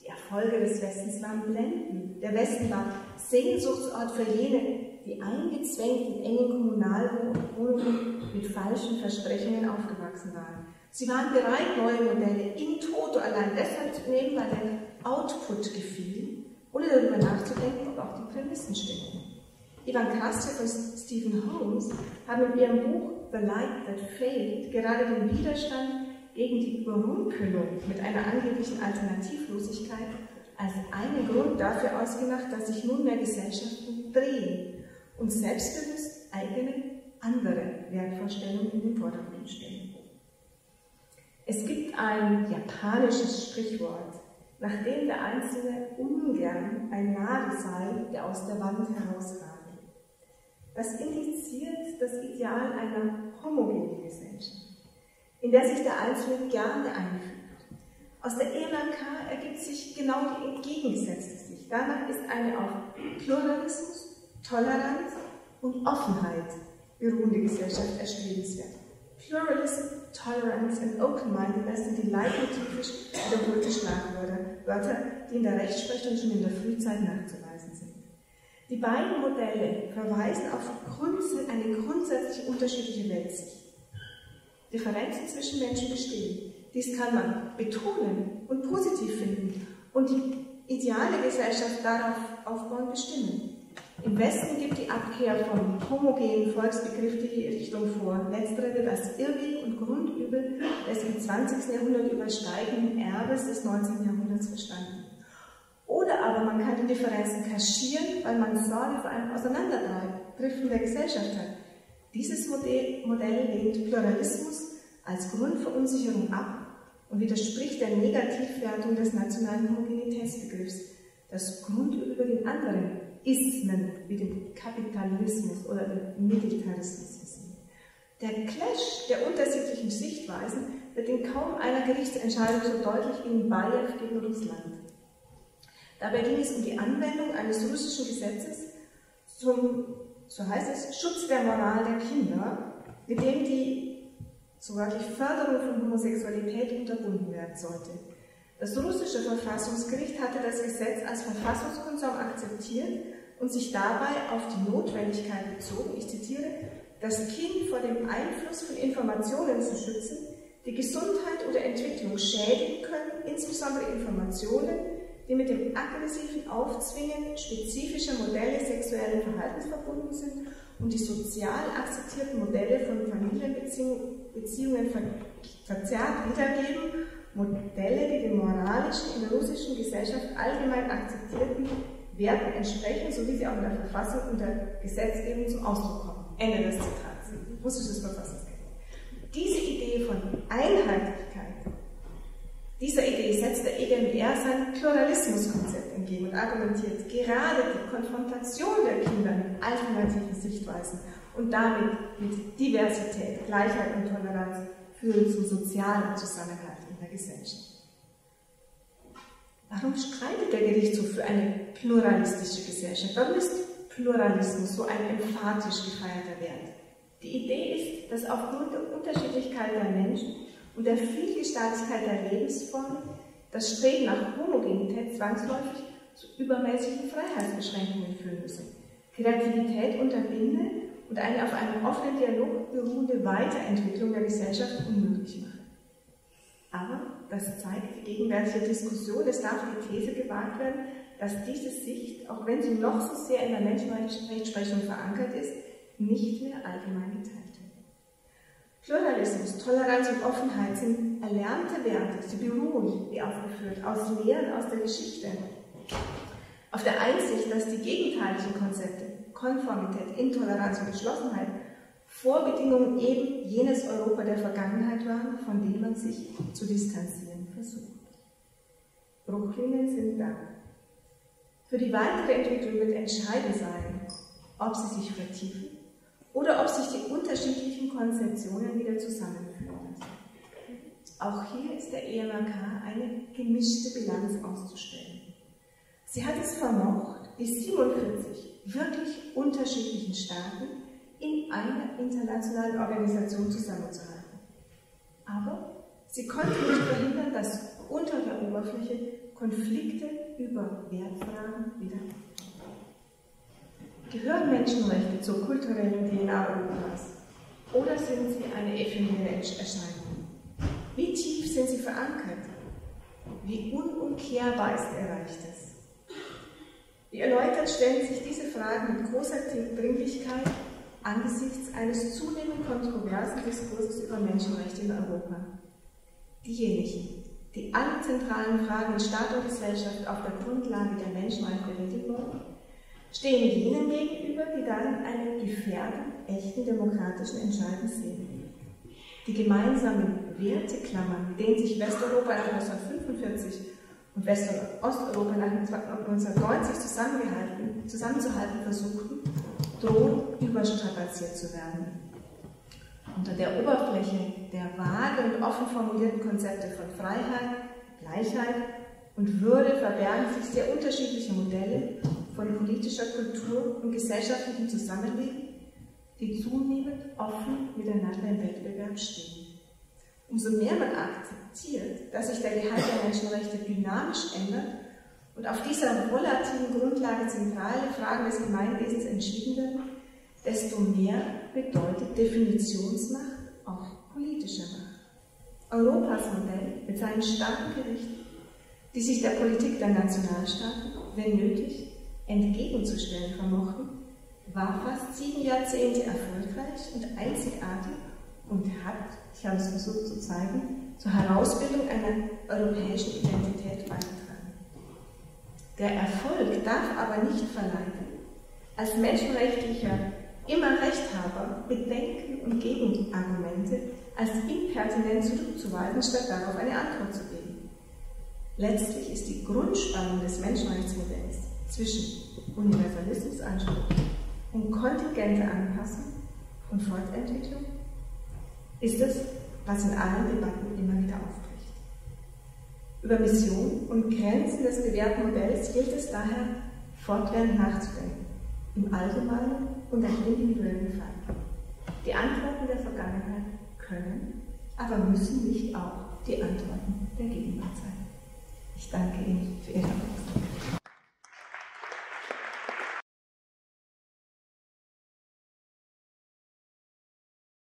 Die Erfolge des Westens waren blendend. Der Westen war Sehnsuchtsort für jene, die eingezwängt in engen Kommunalwohnungen mit falschen Versprechungen aufgewachsen waren. Sie waren bereit, neue Modelle in Toto allein deshalb zu nehmen, weil der Output gefiel ohne darüber nachzudenken, ob auch die Prämissen stimmen. Ivan Kastjev und Stephen Holmes haben in ihrem Buch The Light That Failed gerade den Widerstand gegen die Überrumpelung mit einer angeblichen Alternativlosigkeit als einen Grund dafür ausgemacht, dass sich nunmehr Gesellschaften drehen und selbstbewusst eigene andere Wertvorstellungen in den Vordergrund stellen. Es gibt ein japanisches Sprichwort, nachdem der Einzelne ungern ein Nagel sei, der aus der Wand herausragt. Das indiziert das Ideal einer homogenen Gesellschaft, in der sich der Einzelne gerne einfügt. Aus der EMRK ergibt sich genau die entgegengesetzte Sicht. Danach ist eine auf Pluralismus, Toleranz und Offenheit beruhende Gesellschaft erstrebenswert. Pluralism, Tolerance and Open-Mindedness sind die leitmotivisch wiederholte Schlagwörter, die in der Rechtsprechung schon in der Frühzeit nachzuweisen sind. Die beiden Modelle verweisen auf eine grundsätzlich unterschiedliche Weltsicht. Differenzen zwischen Menschen bestehen. Dies kann man betonen und positiv finden und die ideale Gesellschaft darauf aufbauen bestimmen. Im Westen gibt die Abkehr vom homogenen Volksbegriff die Richtung vor. Letztere wird als Irrweg und Grundübel des im 20. Jahrhundert übersteigenden Erbes des 19. Jahrhunderts verstanden. Oder aber man kann die Differenzen kaschieren, weil man Sorge vor einem Auseinanderdriften der Gesellschaft hat. Dieses Modell, Modell lehnt Pluralismus als Grundverunsicherung ab und widerspricht der Negativwertung des nationalen Homogenitätsbegriffs, das Grundübel den anderen Ismen wie dem Kapitalismus oder dem Militarismus. Der Clash der unterschiedlichen Sichtweisen wird in kaum einer Gerichtsentscheidung so deutlich wie in Bayew gegen Russland. Dabei ging es um die Anwendung eines russischen Gesetzes zum, so heißt es, Schutz der Moral der Kinder, mit dem die so wörtlich Förderung von Homosexualität unterbunden werden sollte. Das russische Verfassungsgericht hatte das Gesetz als verfassungskonform akzeptiert und sich dabei auf die Notwendigkeit bezogen, ich zitiere, das Kind vor dem Einfluss von Informationen zu schützen, die Gesundheit oder Entwicklung schädigen können, insbesondere Informationen, die mit dem aggressiven Aufzwingen spezifischer Modelle sexuellen Verhaltens verbunden sind und die sozial akzeptierten Modelle von Familienbeziehungen verzerrt wiedergeben Modelle, die den moralischen in der russischen Gesellschaft allgemein akzeptierten Werten entsprechen, so wie sie auch in der Verfassung und der Gesetzgebung zum Ausdruck kommen. Ende des Zitats. Russisches Verfassungsgesetz. Diese Idee von Einheitlichkeit, dieser Idee setzt der EGMR sein Pluralismuskonzept entgegen und argumentiert gerade die Konfrontation der Kinder mit alternativen Sichtweisen und damit mit Diversität, Gleichheit und Toleranz führen zum sozialen Zusammenhalt der Gesellschaft. Warum streitet der Gerichtshof für eine pluralistische Gesellschaft? Warum ist Pluralismus so ein emphatisch gefeierter Wert? Die Idee ist, dass aufgrund der Unterschiedlichkeit der Menschen und der Vielgestaltigkeit der Lebensformen das Streben nach Homogenität zwangsläufig zu übermäßigen Freiheitsbeschränkungen führen müsse. Kreativität unterbinde und eine auf einem offenen Dialog beruhende Weiterentwicklung der Gesellschaft unmöglich mache. Aber das zeigt die gegenwärtige Diskussion. Es darf die These gewagt werden, dass diese Sicht, auch wenn sie noch so sehr in der Menschenrechtsprechung verankert ist, nicht mehr allgemein geteilt wird. Pluralismus, Toleranz und Offenheit sind erlernte Werte. Sie beruhen, wie aufgeführt, aus Lehren aus der Geschichte. Auf der Einsicht, dass die gegenteiligen Konzepte, Konformität, Intoleranz und Geschlossenheit, Vorbedingungen eben jenes Europa der Vergangenheit waren, von dem man sich zu distanzieren versucht. Bruchlinien sind da. Für die weitere Entwicklung wird entscheidend sein, ob sie sich vertiefen oder ob sich die unterschiedlichen Konzeptionen wieder zusammenführen Auch hier ist der EMRK eine gemischte Bilanz auszustellen. Sie hat es vermocht, die 47 wirklich unterschiedlichen Staaten in einer internationalen Organisation zusammenzuhalten. Aber sie konnte nicht verhindern, dass unter der Oberfläche Konflikte über Wertfragen wieder Gehören Menschenrechte zur kulturellen DNA Europas oder sind sie eine ephemere Erscheinung? Wie tief sind sie verankert? Wie unumkehrbar ist Erreichtes? Wie erläutert stellen sich diese Fragen mit großer Dringlichkeit angesichts eines zunehmend kontroversen Diskurses über Menschenrechte in Europa. Diejenigen, die alle zentralen Fragen in Staat und Gesellschaft auf der Grundlage der Menschenrechte regeln wollen, stehen jenen gegenüber, die darin eine Gefährdung echten demokratischen Entscheidens sehen. Die gemeinsamen Werteklammern, mit denen sich Westeuropa nach 1945 und West- und Osteuropa nach 1990 zusammenzuhalten versuchten, drohen überstrapaziert zu werden. Unter der Oberfläche der vage und offen formulierten Konzepte von Freiheit, Gleichheit und Würde verbergen sich sehr unterschiedliche Modelle von politischer Kultur und gesellschaftlichem Zusammenleben, die zunehmend offen miteinander im Wettbewerb stehen. Umso mehr man akzeptiert, dass sich der Gehalt der Menschenrechte dynamisch ändert und auf dieser volatilen Grundlage zentrale Fragen des Gemeinwesens entschieden werden, desto mehr bedeutet Definitionsmacht auch politische Macht. Europas Modell mit seinen starken Gerichten, die sich der Politik der Nationalstaaten, wenn nötig, entgegenzustellen vermochten, war fast sieben Jahrzehnte erfolgreich und einzigartig und hat, ich habe es versucht zu zeigen, zur Herausbildung einer europäischen Identität beigetragen. Der Erfolg darf aber nicht verleiten, als menschenrechtlicher Immerrechthaber Bedenken und Gegenargumente als impertinent zurückzuweisen, statt darauf eine Antwort zu geben. Letztlich ist die Grundspannung des Menschenrechtsmodells zwischen Universalismusanspruch und kontingente Anpassung und Fortentwicklung ist es, was in allen Debatten immer wieder aufbricht. Über Mission und Grenzen des bewährten Modells gilt es daher, fortwährend nachzudenken, im allgemeinen und im individuellen Fall. Die Antworten der Vergangenheit können, aber müssen nicht auch die Antworten der Gegenwart sein. Ich danke Ihnen für Ihre Aufmerksamkeit.